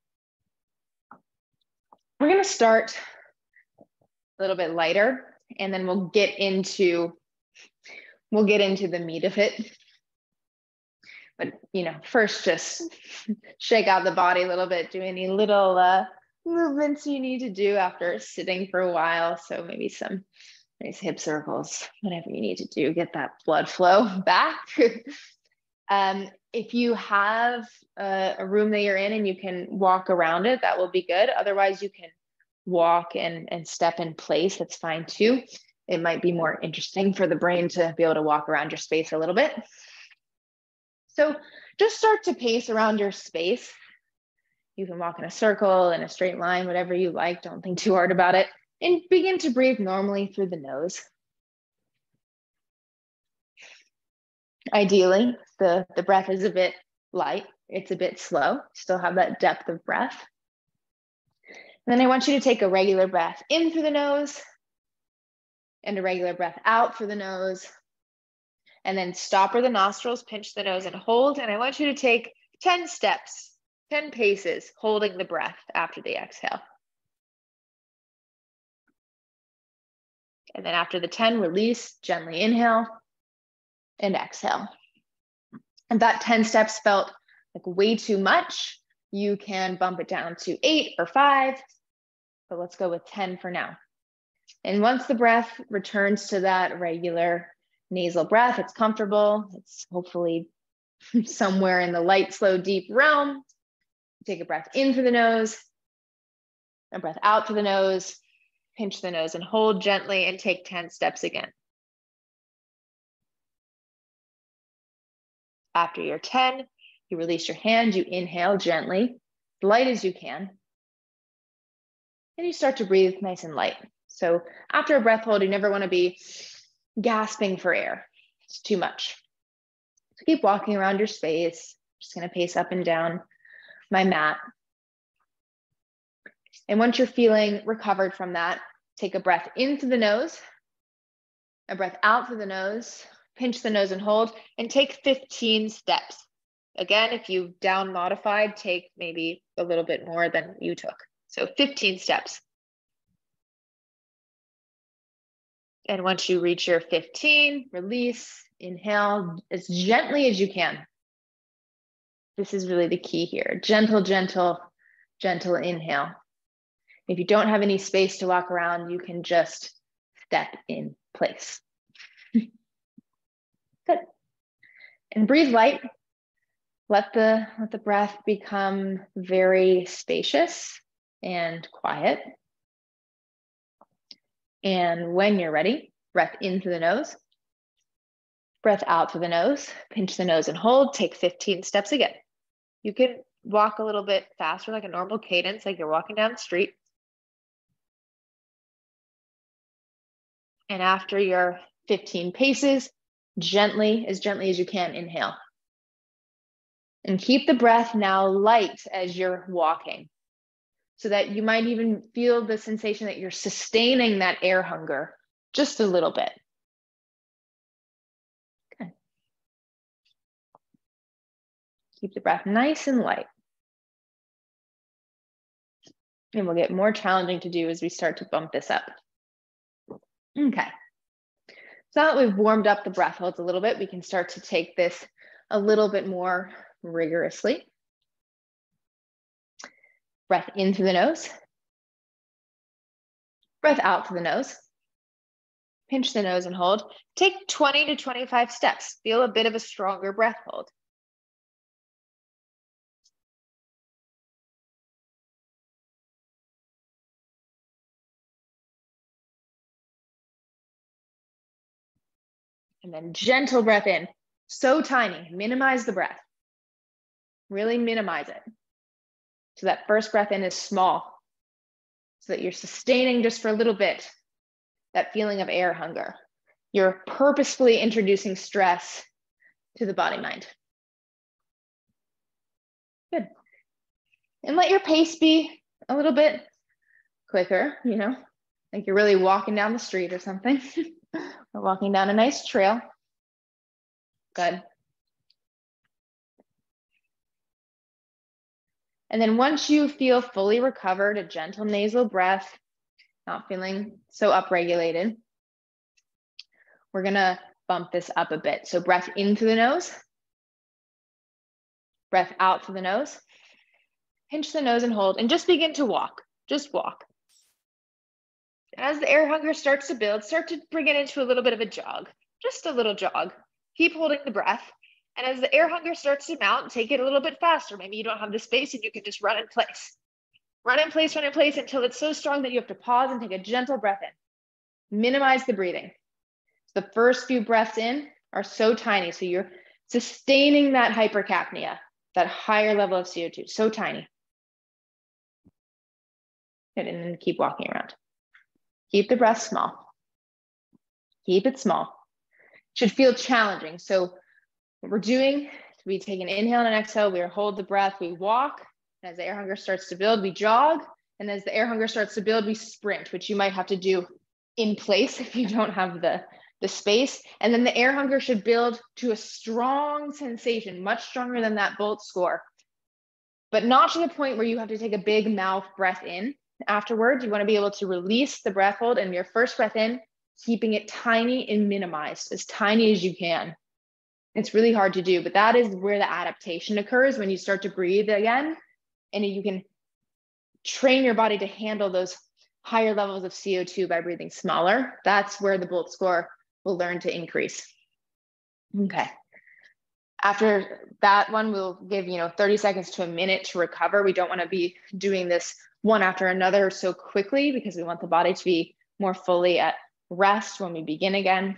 We're going to start a little bit lighter and then we'll get into we'll get into the meat of it. But you know, first just *laughs* shake out the body a little bit, do any little uh, movements you need to do after sitting for a while. So maybe some nice hip circles, whatever you need to do, get that blood flow *laughs* back. Um, if you have a, a, room that you're in and you can walk around it, that will be good. Otherwise, you can walk and, and step in place. That's fine too. It might be more interesting for the brain to be able to walk around your space a little bit. So just start to pace around your space. You can walk in a circle, in a straight line, whatever you like. Don't think too hard about it. And begin to breathe normally through the nose. Ideally, the, the breath is a bit light, it's a bit slow, still have that depth of breath. And then I want you to take a regular breath in through the nose and a regular breath out through the nose. And then stopper the nostrils, pinch the nose and hold. And I want you to take 10 steps, 10 paces, holding the breath after the exhale. And then after the 10, release, gently inhale and exhale. And that 10 steps felt like way too much. You can bump it down to eight or five, but let's go with 10 for now. And once the breath returns to that regular nasal breath, it's comfortable. It's hopefully *laughs* somewhere in the light, slow, deep realm. Take a breath in through the nose, a breath out through the nose, pinch the nose and hold gently and take 10 steps again. After your 10, you release your hand, you inhale gently, light as you can. And you start to breathe nice and light. So after a breath hold, you never want to be gasping for air. It's too much. So keep walking around your space. Just going to pace up and down my mat. And once you're feeling recovered from that, take a breath in through the nose, a breath out through the nose, pinch the nose and hold, and take 15 steps. Again, if you down modified, take maybe a little bit more than you took. So 15 steps. And once you reach your 15, release, inhale as gently as you can. This is really the key here. Gentle, gentle, gentle inhale. If you don't have any space to walk around, you can just step in place. Good. And breathe light. Let the, let the breath become very spacious and quiet. And when you're ready, breath in through the nose, breath out through the nose, pinch the nose and hold, take 15 steps again. You can walk a little bit faster, like a normal cadence, like you're walking down the street. And after your 15 paces, gently, as gently as you can, inhale. And keep the breath now light as you're walking so that you might even feel the sensation that you're sustaining that air hunger just a little bit. Okay. Keep the breath nice and light. And we'll get more challenging to do as we start to bump this up. Okay. So now that we've warmed up the breath holds a little bit, we can start to take this a little bit more rigorously. Breath in through the nose. Breath out through the nose. Pinch the nose and hold. Take 20 to 25 steps. Feel a bit of a stronger breath hold. And then gentle breath in. So tiny. Minimize the breath. Really minimize it. So that first breath in is small, so that you're sustaining just for a little bit that feeling of air hunger. You're purposefully introducing stress to the body mind. Good. And let your pace be a little bit quicker, you know, like you're really walking down the street or something, *laughs* or walking down a nice trail. Good. And then once you feel fully recovered, a gentle nasal breath, not feeling so upregulated, we're gonna bump this up a bit. So breath in through the nose, breath out through the nose, pinch the nose and hold, and just begin to walk, just walk. As the air hunger starts to build, start to bring it into a little bit of a jog, just a little jog. Keep holding the breath. And as the air hunger starts to mount, take it a little bit faster. Maybe you don't have the space and you can just run in place. Run in place, run in place until it's so strong that you have to pause and take a gentle breath in. Minimize the breathing. The first few breaths in are so tiny. So you're sustaining that hypercapnia, that higher level of CO2, so tiny. And then keep walking around. Keep the breath small. Keep it small. Should feel challenging. So what we're doing, we take an inhale and an exhale, we hold the breath, we walk. And as the air hunger starts to build, we jog. And as the air hunger starts to build, we sprint, which you might have to do in place *laughs* if you don't have the, the space. And then the air hunger should build to a strong sensation, much stronger than that BOLT score, but not to the point where you have to take a big mouth breath in. Afterwards, you want to be able to release the breath hold and your first breath in, keeping it tiny and minimized, as tiny as you can. It's really hard to do, but that is where the adaptation occurs when you start to breathe again and you can train your body to handle those higher levels of CO2 by breathing smaller. That's where the BOLT score will learn to increase. Okay. After that one, we'll give, you know, 30 seconds to a minute to recover. We don't want to be doing this one after another so quickly because we want the body to be more fully at rest when we begin again.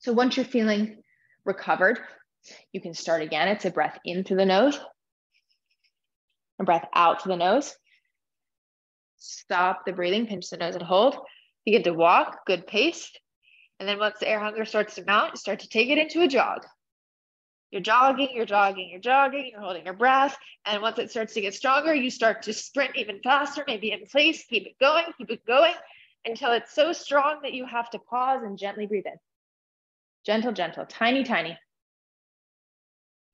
So once you're feeling recovered, you can start again. It's a breath in through the nose, a breath out through the nose. Stop the breathing, pinch the nose and hold. Begin to walk, good pace. And then once the air hunger starts to mount, you start to take it into a jog. You're jogging, you're jogging, you're jogging, you're holding your breath. And once it starts to get stronger, you start to sprint even faster, maybe in place. Keep it going, keep it going until it's so strong that you have to pause and gently breathe in. Gentle, gentle, tiny, tiny.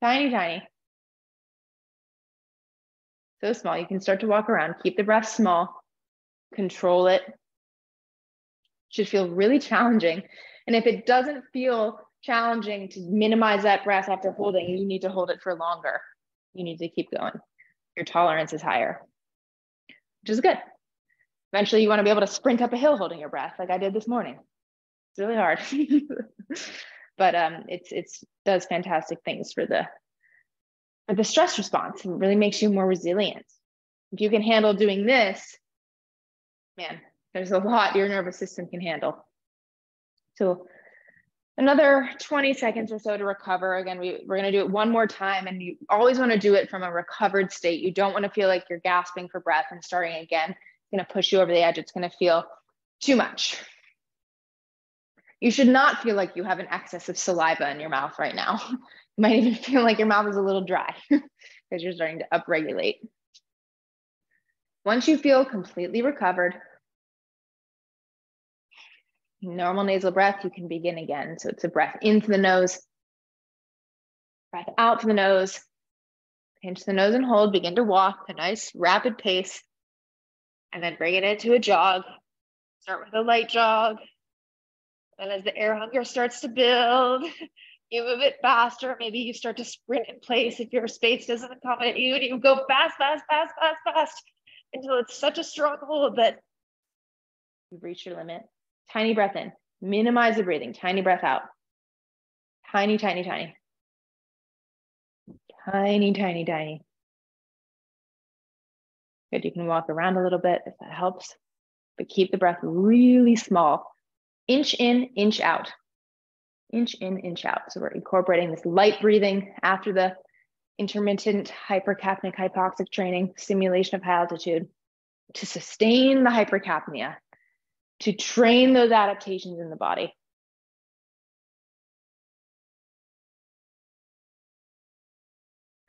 Tiny, tiny. So small. You can start to walk around. Keep the breath small. Control it should feel really challenging. And if it doesn't feel challenging to minimize that breath after holding, you need to hold it for longer. You need to keep going. Your tolerance is higher, which is good. Eventually, you want to be able to sprint up a hill holding your breath, like I did this morning. It's really hard, *laughs* but um, it's it's does fantastic things for the for the stress response. It really makes you more resilient. If you can handle doing this, man, there's a lot your nervous system can handle. So another 20 seconds or so to recover. Again, we, we're gonna do it one more time and you always wanna do it from a recovered state. You don't wanna feel like you're gasping for breath and starting again. It's gonna push you over the edge. It's gonna feel too much. You should not feel like you have an excess of saliva in your mouth right now. *laughs* You might even feel like your mouth is a little dry *laughs* because you're starting to upregulate. Once you feel completely recovered, normal nasal breath, you can begin again. So it's a breath into the nose, breath out to the nose, pinch the nose and hold, begin to walk a nice rapid pace, and then bring it into a jog. Start with a light jog. And as the air hunger starts to build, *laughs* you move it faster. Maybe you start to sprint in place if your space doesn't accommodate you, and you go fast, fast, fast, fast, fast until it's such a strong hold that you've reached your limit. Tiny breath in, minimize the breathing, tiny breath out. Tiny, tiny, tiny. Tiny, tiny, tiny. Good. You can walk around a little bit if that helps, but keep the breath really small. Inch in, inch out. Inch in, inch out. So we're incorporating this light breathing after the intermittent hypercapnic hypoxic training, stimulation of high altitude to sustain the hypercapnia to train those adaptations in the body.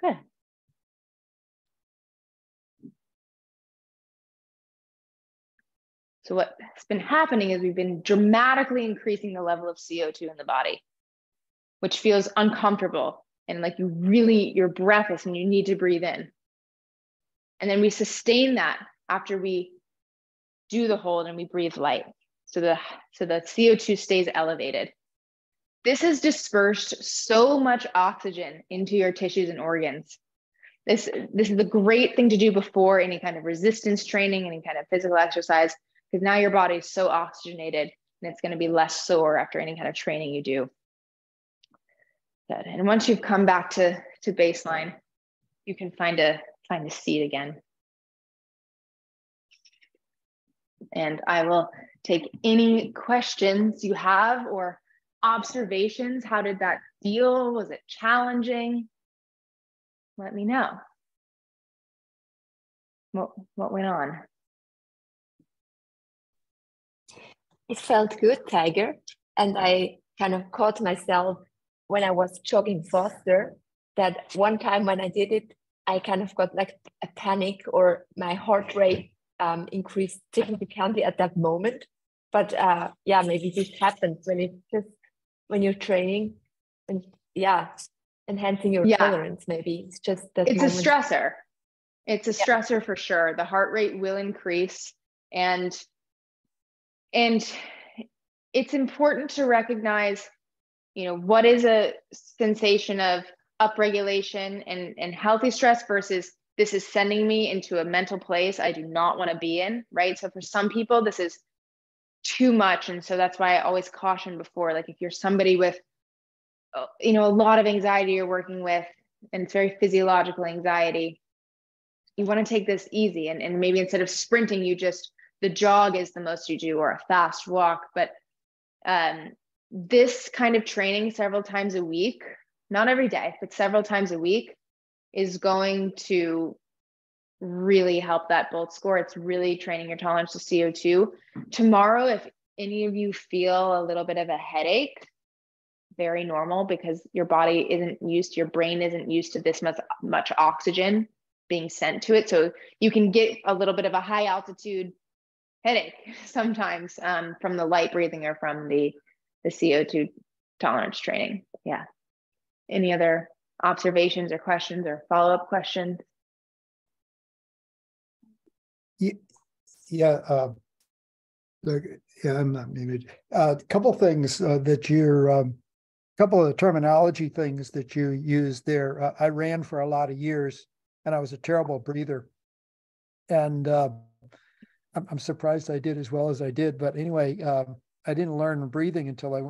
Good. So what's been happening is we've been dramatically increasing the level of CO2 in the body, which feels uncomfortable and like you really, you're breathless and you need to breathe in. And then we sustain that after we do the hold and we breathe light. So the so the CO2 stays elevated. This has dispersed so much oxygen into your tissues and organs. This, this is a great thing to do before any kind of resistance training, any kind of physical exercise, because now your body is so oxygenated and it's going to be less sore after any kind of training you do. Good. And once you've come back to, to baseline, you can find a find a seat again. And I will take any questions you have or observations. How did that feel? Was it challenging? Let me know. What, what went on? It felt good, Tiger. And I kind of caught myself when I was jogging faster that one time when I did it, I kind of got like a panic or my heart rate um, increased significantly at that moment. But uh, yeah, maybe this happens when it's just when you're training and yeah, enhancing your yeah. tolerance. Maybe it's just that it's moment. a stressor. It's a yeah. stressor for sure. The heart rate will increase, and and it's important to recognize, you know, what is a sensation of upregulation and and healthy stress versus this is sending me into a mental place I do not want to be in, right? So for some people, this is too much. And so that's why I always caution before, like if you're somebody with, uh, you know, a lot of anxiety you're working with, and it's very physiological anxiety, you want to take this easy. And, and maybe instead of sprinting, you just, the jog is the most you do or a fast walk. But um, this kind of training several times a week, not every day, but several times a week is going to really help that BOLT score. It's really training your tolerance to CO2. Tomorrow, if any of you feel a little bit of a headache, very normal because your body isn't used, your brain isn't used to this much, much oxygen being sent to it. So you can get a little bit of a high altitude headache *laughs* sometimes um, from the light breathing or from the, the CO2 tolerance training. Yeah. Any other observations or questions or follow up questions? Yeah, yeah, uh, yeah, I'm not maybe a uh, couple things uh, that you're, a um, couple of the terminology things that you used there. Uh, I ran for a lot of years, and I was a terrible breather, and uh, I'm, I'm, surprised I did as well as I did. But anyway, um, I didn't learn breathing until I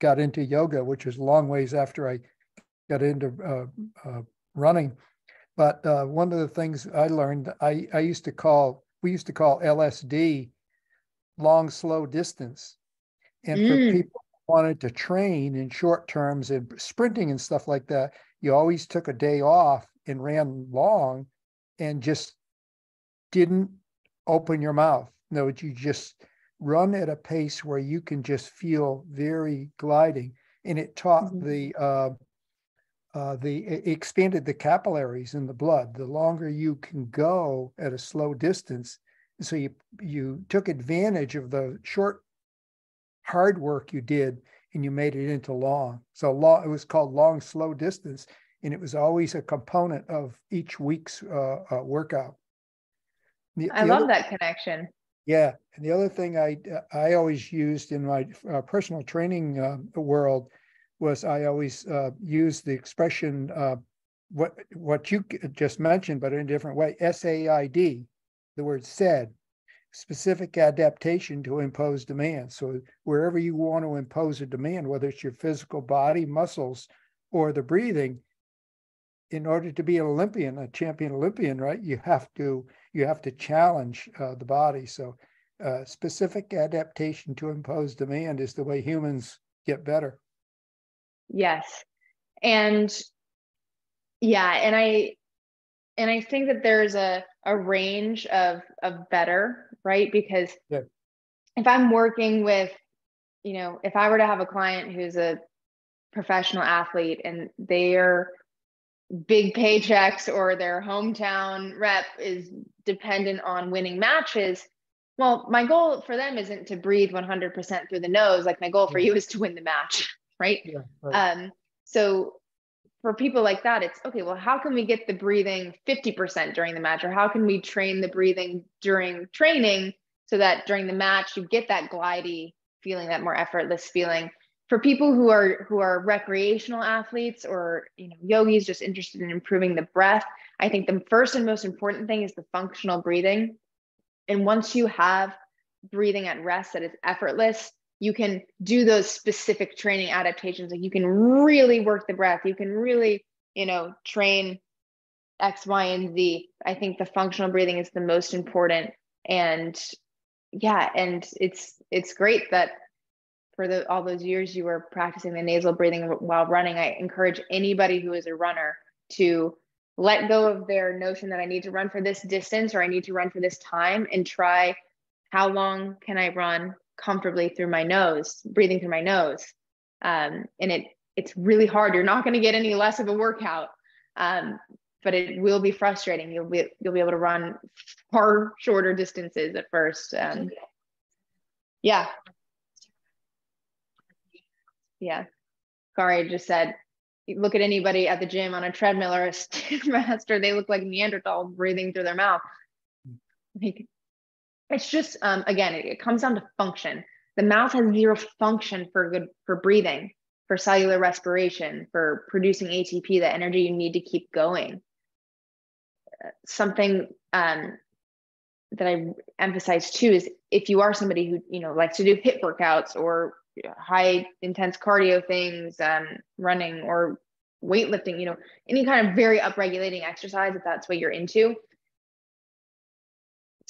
got into yoga, which was long ways after I got into uh, uh, running. But uh, one of the things I learned, I, I used to call, we used to call LSD long, slow distance. And mm. for people who wanted to train in short terms and sprinting and stuff like that, you always took a day off and ran long and just didn't open your mouth. No, you just run at a pace where you can just feel very gliding. And it taught mm-hmm. the uh, uh, the expanded the capillaries in the blood. The longer you can go at a slow distance, so you you took advantage of the short, hard work you did, and you made it into long. So long, it was called long slow distance, and it was always a component of each week's uh, uh, workout. The, I the love other, that connection. Yeah, and the other thing I I always used in my uh, personal training uh, world was I always uh, use the expression uh, what what you just mentioned, but in a different way. SAID, the word said, specific adaptation to impose demand. So wherever you want to impose a demand, whether it's your physical body, muscles, or the breathing, in order to be an Olympian, a champion Olympian, right, you have to you have to challenge uh, the body. So uh, specific adaptation to impose demand is the way humans get better. Yes. And yeah, and I and I think that there's a a range of of better, right? Because yeah. if I'm working with, you know, if I were to have a client who's a professional athlete and their big paychecks or their hometown rep is dependent on winning matches, well, my goal for them isn't to breathe 100% through the nose. Like my goal for mm. you is to win the match, right? Yeah, right. Um, so for people like that, it's okay, well, how can we get the breathing 50% during the match? Or how can we train the breathing during training so that during the match you get that glidey feeling, that more effortless feeling? For people who are who are recreational athletes or you know yogis just interested in improving the breath, I think the first and most important thing is the functional breathing. And once you have breathing at rest that is effortless, you can do those specific training adaptations. Like you can really work the breath. You can really you know train x y and z. I think the functional breathing is the most important. And yeah and it's it's great that for the all those years you were practicing the nasal breathing while running i encourage anybody who is a runner to let go of their notion that i need to run for this distance or i need to run for this time and try how long can i run comfortably through my nose, breathing through my nose. Um, and it it's really hard. You're not going to get any less of a workout, um, but it will be frustrating. You'll be you'll be able to run far shorter distances at first. Um, yeah, yeah. Kari just said, look at anybody at the gym on a treadmill or a *laughs* stairmaster. They look like Neanderthal breathing through their mouth. Like it's just um, again it, it comes down to function. The mouth has zero function for good for breathing for cellular respiration for producing ATP the energy you need to keep going. Something um, that i emphasize too is if you are somebody who you know likes to do HIIT workouts or high intense cardio things um, running or weightlifting you know any kind of very upregulating exercise if that's what you're into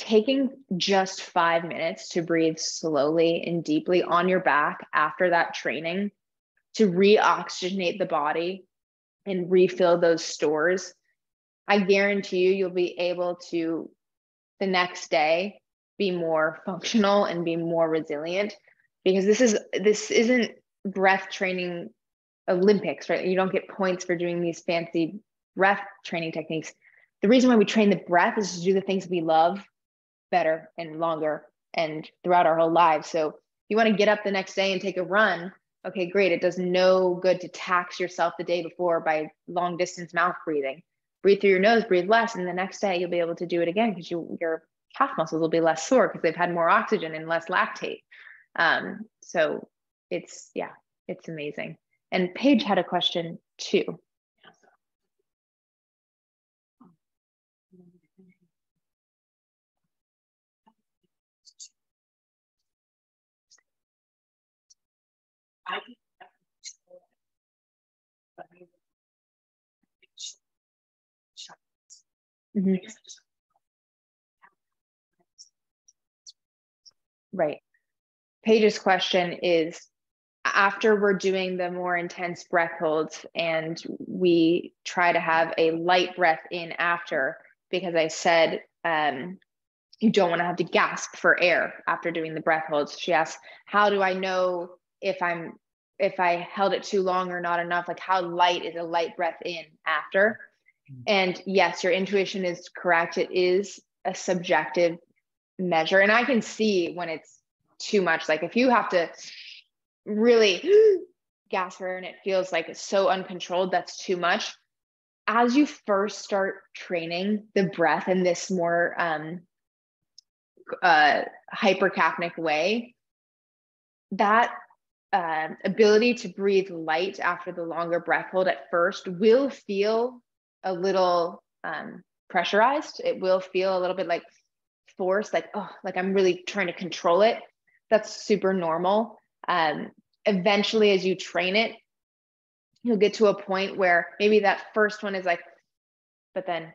taking just five minutes to breathe slowly and deeply on your back after that training to re-oxygenate the body and refill those stores i guarantee you you'll be able to the next day be more functional and be more resilient because this is this isn't breath training olympics right? You don't get points for doing these fancy breath training techniques. The reason why we train the breath is to do the things we love better and longer and throughout our whole lives. So you want to get up the next day and take a run. Okay, great. It does no good to tax yourself the day before by long distance mouth breathing. Breathe through your nose, breathe less, and the next day you'll be able to do it again because you, your calf muscles will be less sore because they've had more oxygen and less lactate. Um, so it's yeah, it's amazing. And Paige had a question too. Mm-hmm. Right. Paige's question is after we're doing the more intense breath holds and we try to have a light breath in after, because I said um, you don't want to have to gasp for air after doing the breath holds. She asks, How do I know if I'm if I held it too long or not enough? Like how light is a light breath in after? Mm-hmm. And yes, your intuition is correct. It is a subjective measure. And I can see when it's too much. Like if you have to really gasp for and it feels like it's so uncontrolled, that's too much. As you first start training the breath in this more um, uh, hypercapnic way, that uh, ability to breathe light after the longer breath hold at first will feel a little um, pressurized. It will feel a little bit like forced, like, oh, like I'm really trying to control it. That's super normal. Um, eventually, as you train it, you'll get to a point where maybe that first one is like, but then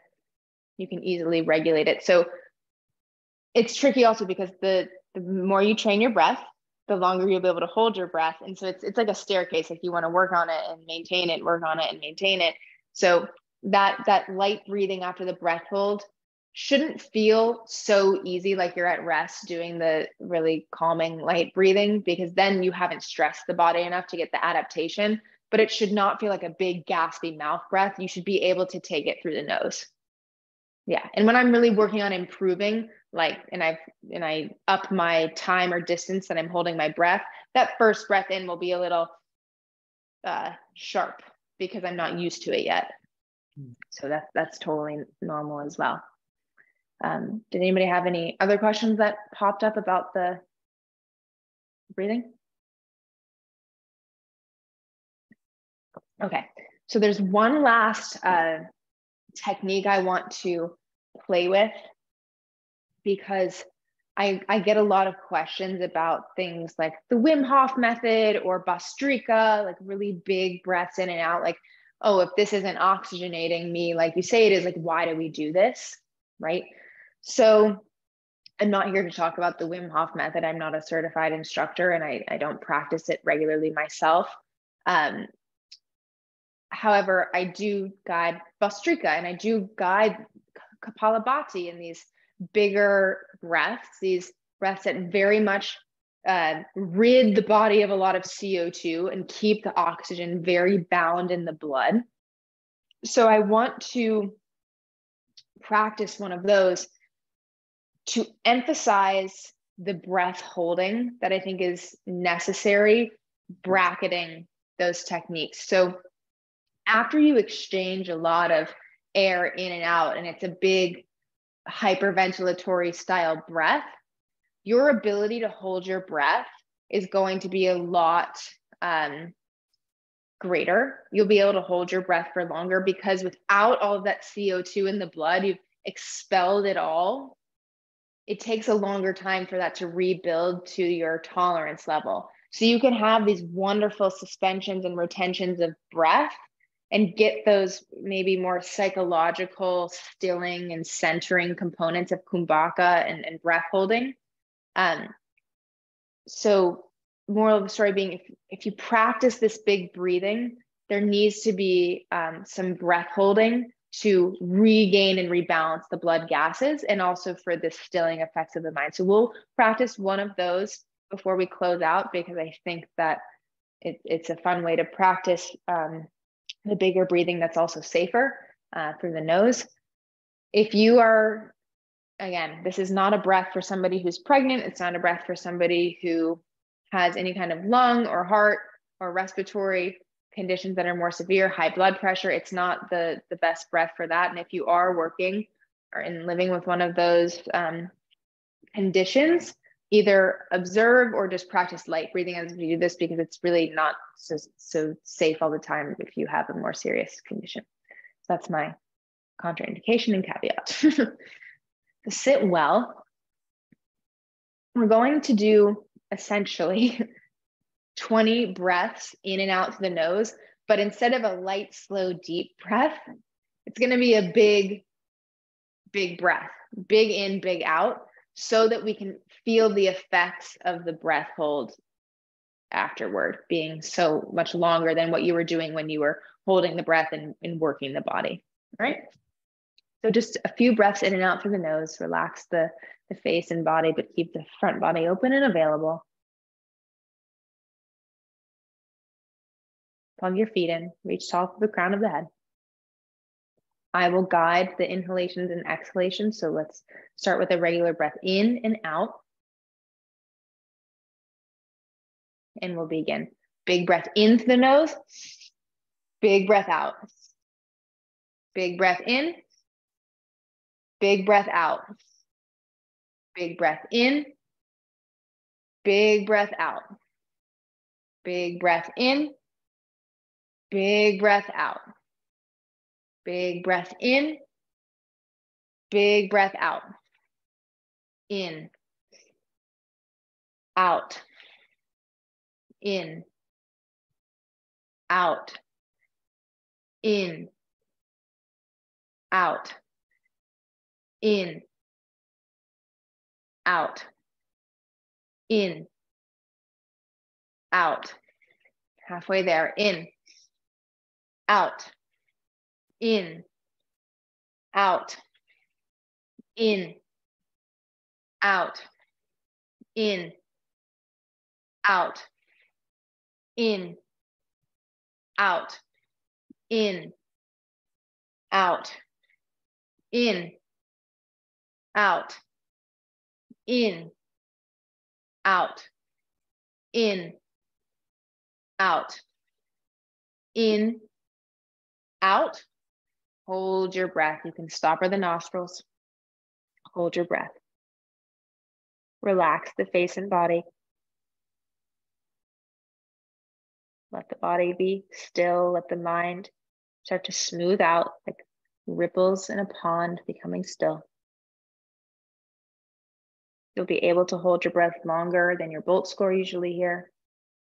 you can easily regulate it. So it's tricky also because the, the more you train your breath, the longer you'll be able to hold your breath. And so it's it's like a staircase. Like you want to work on it and maintain it, work on it and maintain it. So that that light breathing after the breath hold shouldn't feel so easy like you're at rest doing the really calming light breathing because then you haven't stressed the body enough to get the adaptation but it should not feel like a big gaspy mouth breath you should be able to take it through the nose yeah and when i'm really working on improving like and i've and i up my time or distance that i'm holding my breath that first breath in will be a little uh, sharp because I'm not used to it yet. Hmm. So that's that's totally normal as well. Um, did anybody have any other questions that popped up about the breathing? Okay, so there's one last uh, technique I want to play with because I, I get a lot of questions about things like the Wim Hof method or Bhastrika, like really big breaths in and out. Like, oh, if this isn't oxygenating me, like you say it is, like, why do we do this? Right. So I'm not here to talk about the Wim Hof method. I'm not a certified instructor and I, I don't practice it regularly myself. Um, however, I do guide Bhastrika and I do guide Kapalabhati in these bigger breaths, these breaths that very much uh, rid the body of a lot of CO2 and keep the oxygen very bound in the blood. So I want to practice one of those to emphasize the breath holding that I think is necessary, bracketing those techniques. So after you exchange a lot of air in and out, and it's a big hyperventilatory style breath, your ability to hold your breath is going to be a lot um, greater. You'll be able to hold your breath for longer because without all of that CO2 in the blood, you've expelled it all. It takes a longer time for that to rebuild to your tolerance level. So you can have these wonderful suspensions and retentions of breath and get those maybe more psychological stilling and centering components of kumbhaka and, and breath holding. Um, so moral of the story being if, if you practice this big breathing there needs to be um, some breath holding to regain and rebalance the blood gases and also for the stilling effects of the mind. So we'll practice one of those before we close out because i think that it, it's a fun way to practice um, the bigger breathing that's also safer uh, through the nose. If you are, again, this is not a breath for somebody who's pregnant, it's not a breath for somebody who has any kind of lung or heart or respiratory conditions that are more severe, high blood pressure, it's not the, the best breath for that. And if you are working or in living with one of those um, conditions, either observe or just practice light breathing as we do this because it's really not so, so safe all the time if you have a more serious condition. So that's my contraindication and caveat. *laughs* sit well, we're going to do essentially *laughs* 20 breaths in and out through the nose, but instead of a light, slow, deep breath, it's going to be a big, big breath, big in, big out so that we can feel the effects of the breath hold afterward being so much longer than what you were doing when you were holding the breath and, and working the body. right? So just a few breaths in and out through the nose, relax the, the face and body, but keep the front body open and available. Plug your feet in, reach tall for the crown of the head. I will guide the inhalations and exhalations. So let's start with a regular breath in and out. And we'll begin. Big breath into the nose, big breath out. Big breath in, big breath out. Big breath in, big breath out. Big breath in, big breath out. Big breath in, big breath out. In, out, in, out, in, out, in, out, in, out. Halfway there, in, out in, out, in, out, in, out, in, out, in, out, in, out, in, out, in, out, in, out, hold your breath. You can stopper the nostrils, hold your breath. Relax the face and body. Let the body be still, let the mind start to smooth out like ripples in a pond becoming still. You'll be able to hold your breath longer than your BOLT score usually here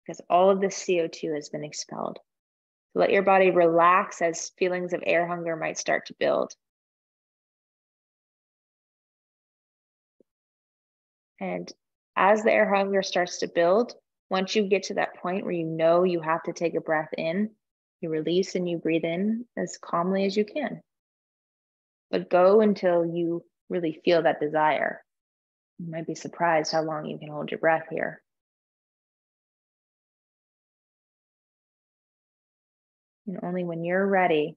because all of this CO2 has been expelled. Let your body relax as feelings of air hunger might start to build. And as the air hunger starts to build, once you get to that point where you know you have to take a breath in, you release and you breathe in as calmly as you can. But go until you really feel that desire. You might be surprised how long you can hold your breath here. And only when you're ready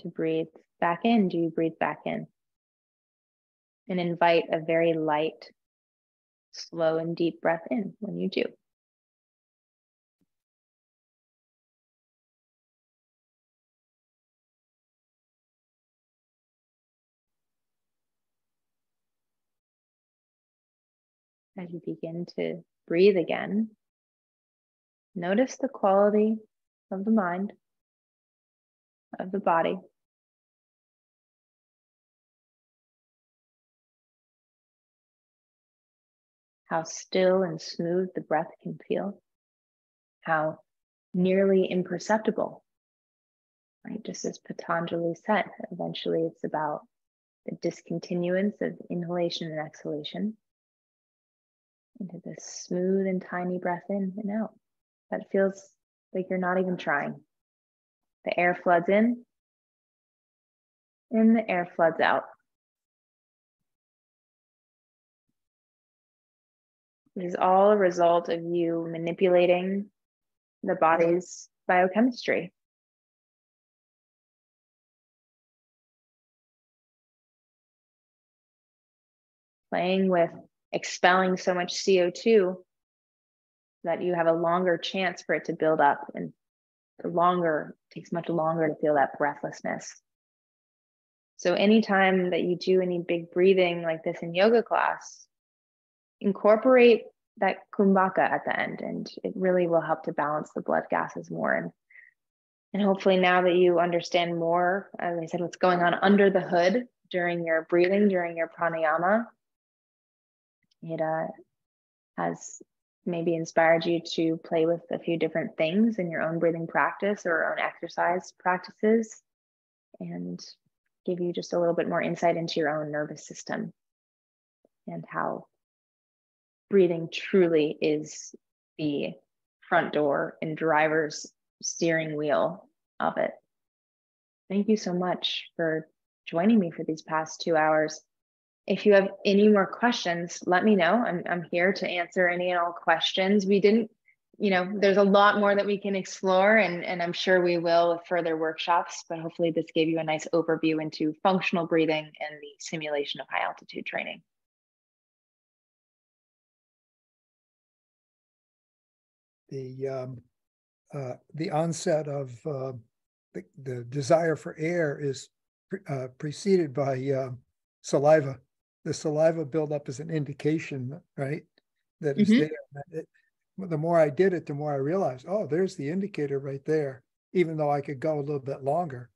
to breathe back in, do you breathe back in. And invite a very light, slow, and deep breath in when you do. As you begin to breathe again, Notice the quality of the mind, of the body. How still and smooth the breath can feel. How nearly imperceptible, right? Just as Patanjali said, eventually it's about the discontinuance of inhalation and exhalation into this smooth and tiny breath in and out that feels like you're not even trying. The air floods in and the air floods out. This is all a result of you manipulating the body's biochemistry. Playing with expelling so much CO2 that you have a longer chance for it to build up and the longer it takes much longer to feel that breathlessness. So anytime that you do any big breathing like this in yoga class incorporate that kumbhaka at the end and it really will help to balance the blood gases more. And and hopefully now that you understand more as i said what's going on under the hood during your breathing during your pranayama it uh, has maybe inspired you to play with a few different things in your own breathing practice or own exercise practices and give you just a little bit more insight into your own nervous system and how breathing truly is the front door and driver's steering wheel of it. Thank you so much for joining me for these past two hours if you have any more questions, let me know. I'm, I'm here to answer any and all questions. We didn't, you know, there's a lot more that we can explore, and, and I'm sure we will with further workshops, but hopefully this gave you a nice overview into functional breathing and the simulation of high altitude training. The, um, uh, the onset of uh, the, the desire for air is pre uh, preceded by uh, saliva the saliva buildup is an indication, right? That is mm-hmm. there. It, the more I did it, the more I realized, oh, there's the indicator right there. Even though I could go a little bit longer,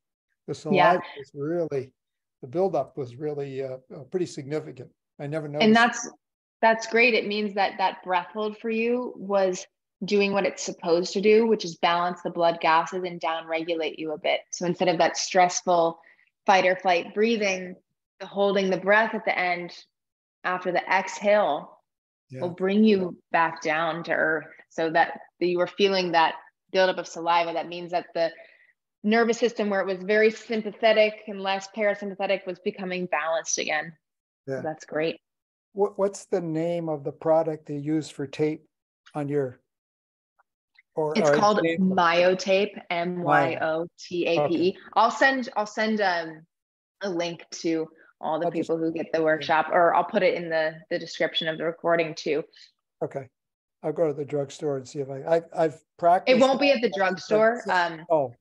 the saliva yeah. was really, the buildup was really uh, uh, pretty significant. I never noticed. And that's that's great. It means that that breath hold for you was doing what it's supposed to do, which is balance the blood gases and down regulate you a bit. So instead of that stressful fight or flight breathing, holding the breath at the end after the exhale yeah. will bring you back down to earth so that you were feeling that buildup of saliva. That means that the nervous system, where it was very sympathetic and less parasympathetic, was becoming balanced again. Yeah. So that's great. What, what's the name of the product they use for tape on your? Or, it's called Myotape, M Y O T A P E. Okay. I'll send I'll send um, a link to all the I'll people just, who get the workshop, or I'll put it in the the description of the recording too. Okay. I'll go to the drugstore and see if I, I, I've practiced. It won't be at the drugstore. Um, Oh,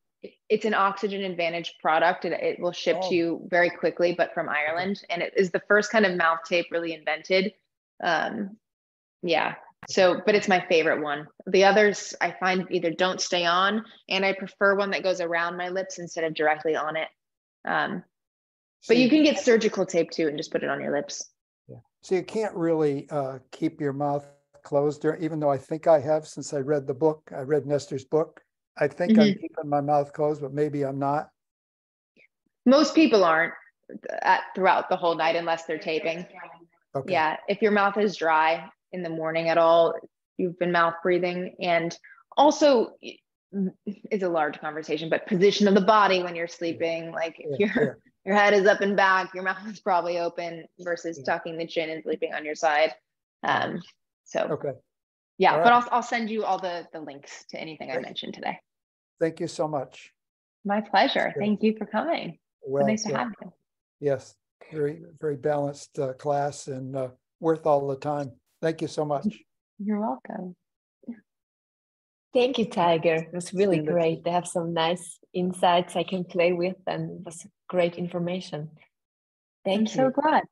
it's an oxygen advantage product and it will ship Oh. to you very quickly, but from Ireland. And it is the first kind of mouth tape really invented. Um, yeah. So, but it's my favorite one. The others I find either don't stay on, and I prefer one that goes around my lips instead of directly on it. Um, but you can get surgical tape too and just put it on your lips. Yeah. So you can't really uh, keep your mouth closed, dur- even though I think I have since I read the book. I read Nestor's book. I think I'm keeping my mouth closed, but maybe I'm not. Most people aren't at, throughout the whole night unless they're taping. Okay. Yeah, if your mouth is dry in the morning at all, you've been mouth breathing. And also, it's a large conversation, but position of the body when you're sleeping, like if Yeah, your yeah. Your head is up and back, your mouth is probably open versus Yeah. tucking the chin and sleeping on your side. Um, so Okay. yeah, all but. I'll I'll send you all the the links to anything I Great. mentioned today. Thank you so much. My pleasure. Thank you for coming. Well, nice to have you. yes, very, very balanced uh, class and uh, worth all the time. Thank you so much. You're welcome. Thank you, Tiger. It was really great. They have some nice insights I can play with, and it was great information. Thank I'm you. so glad.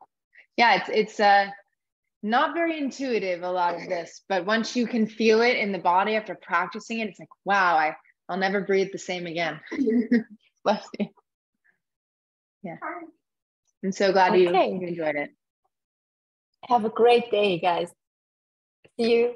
Yeah, it's it's uh not very intuitive a lot of this, but once you can feel it in the body after practicing it, it's like wow, I I'll never breathe the same again. *laughs* Bless you. Yeah, I'm so glad you, Okay. you enjoyed it. Have a great day, guys. See you.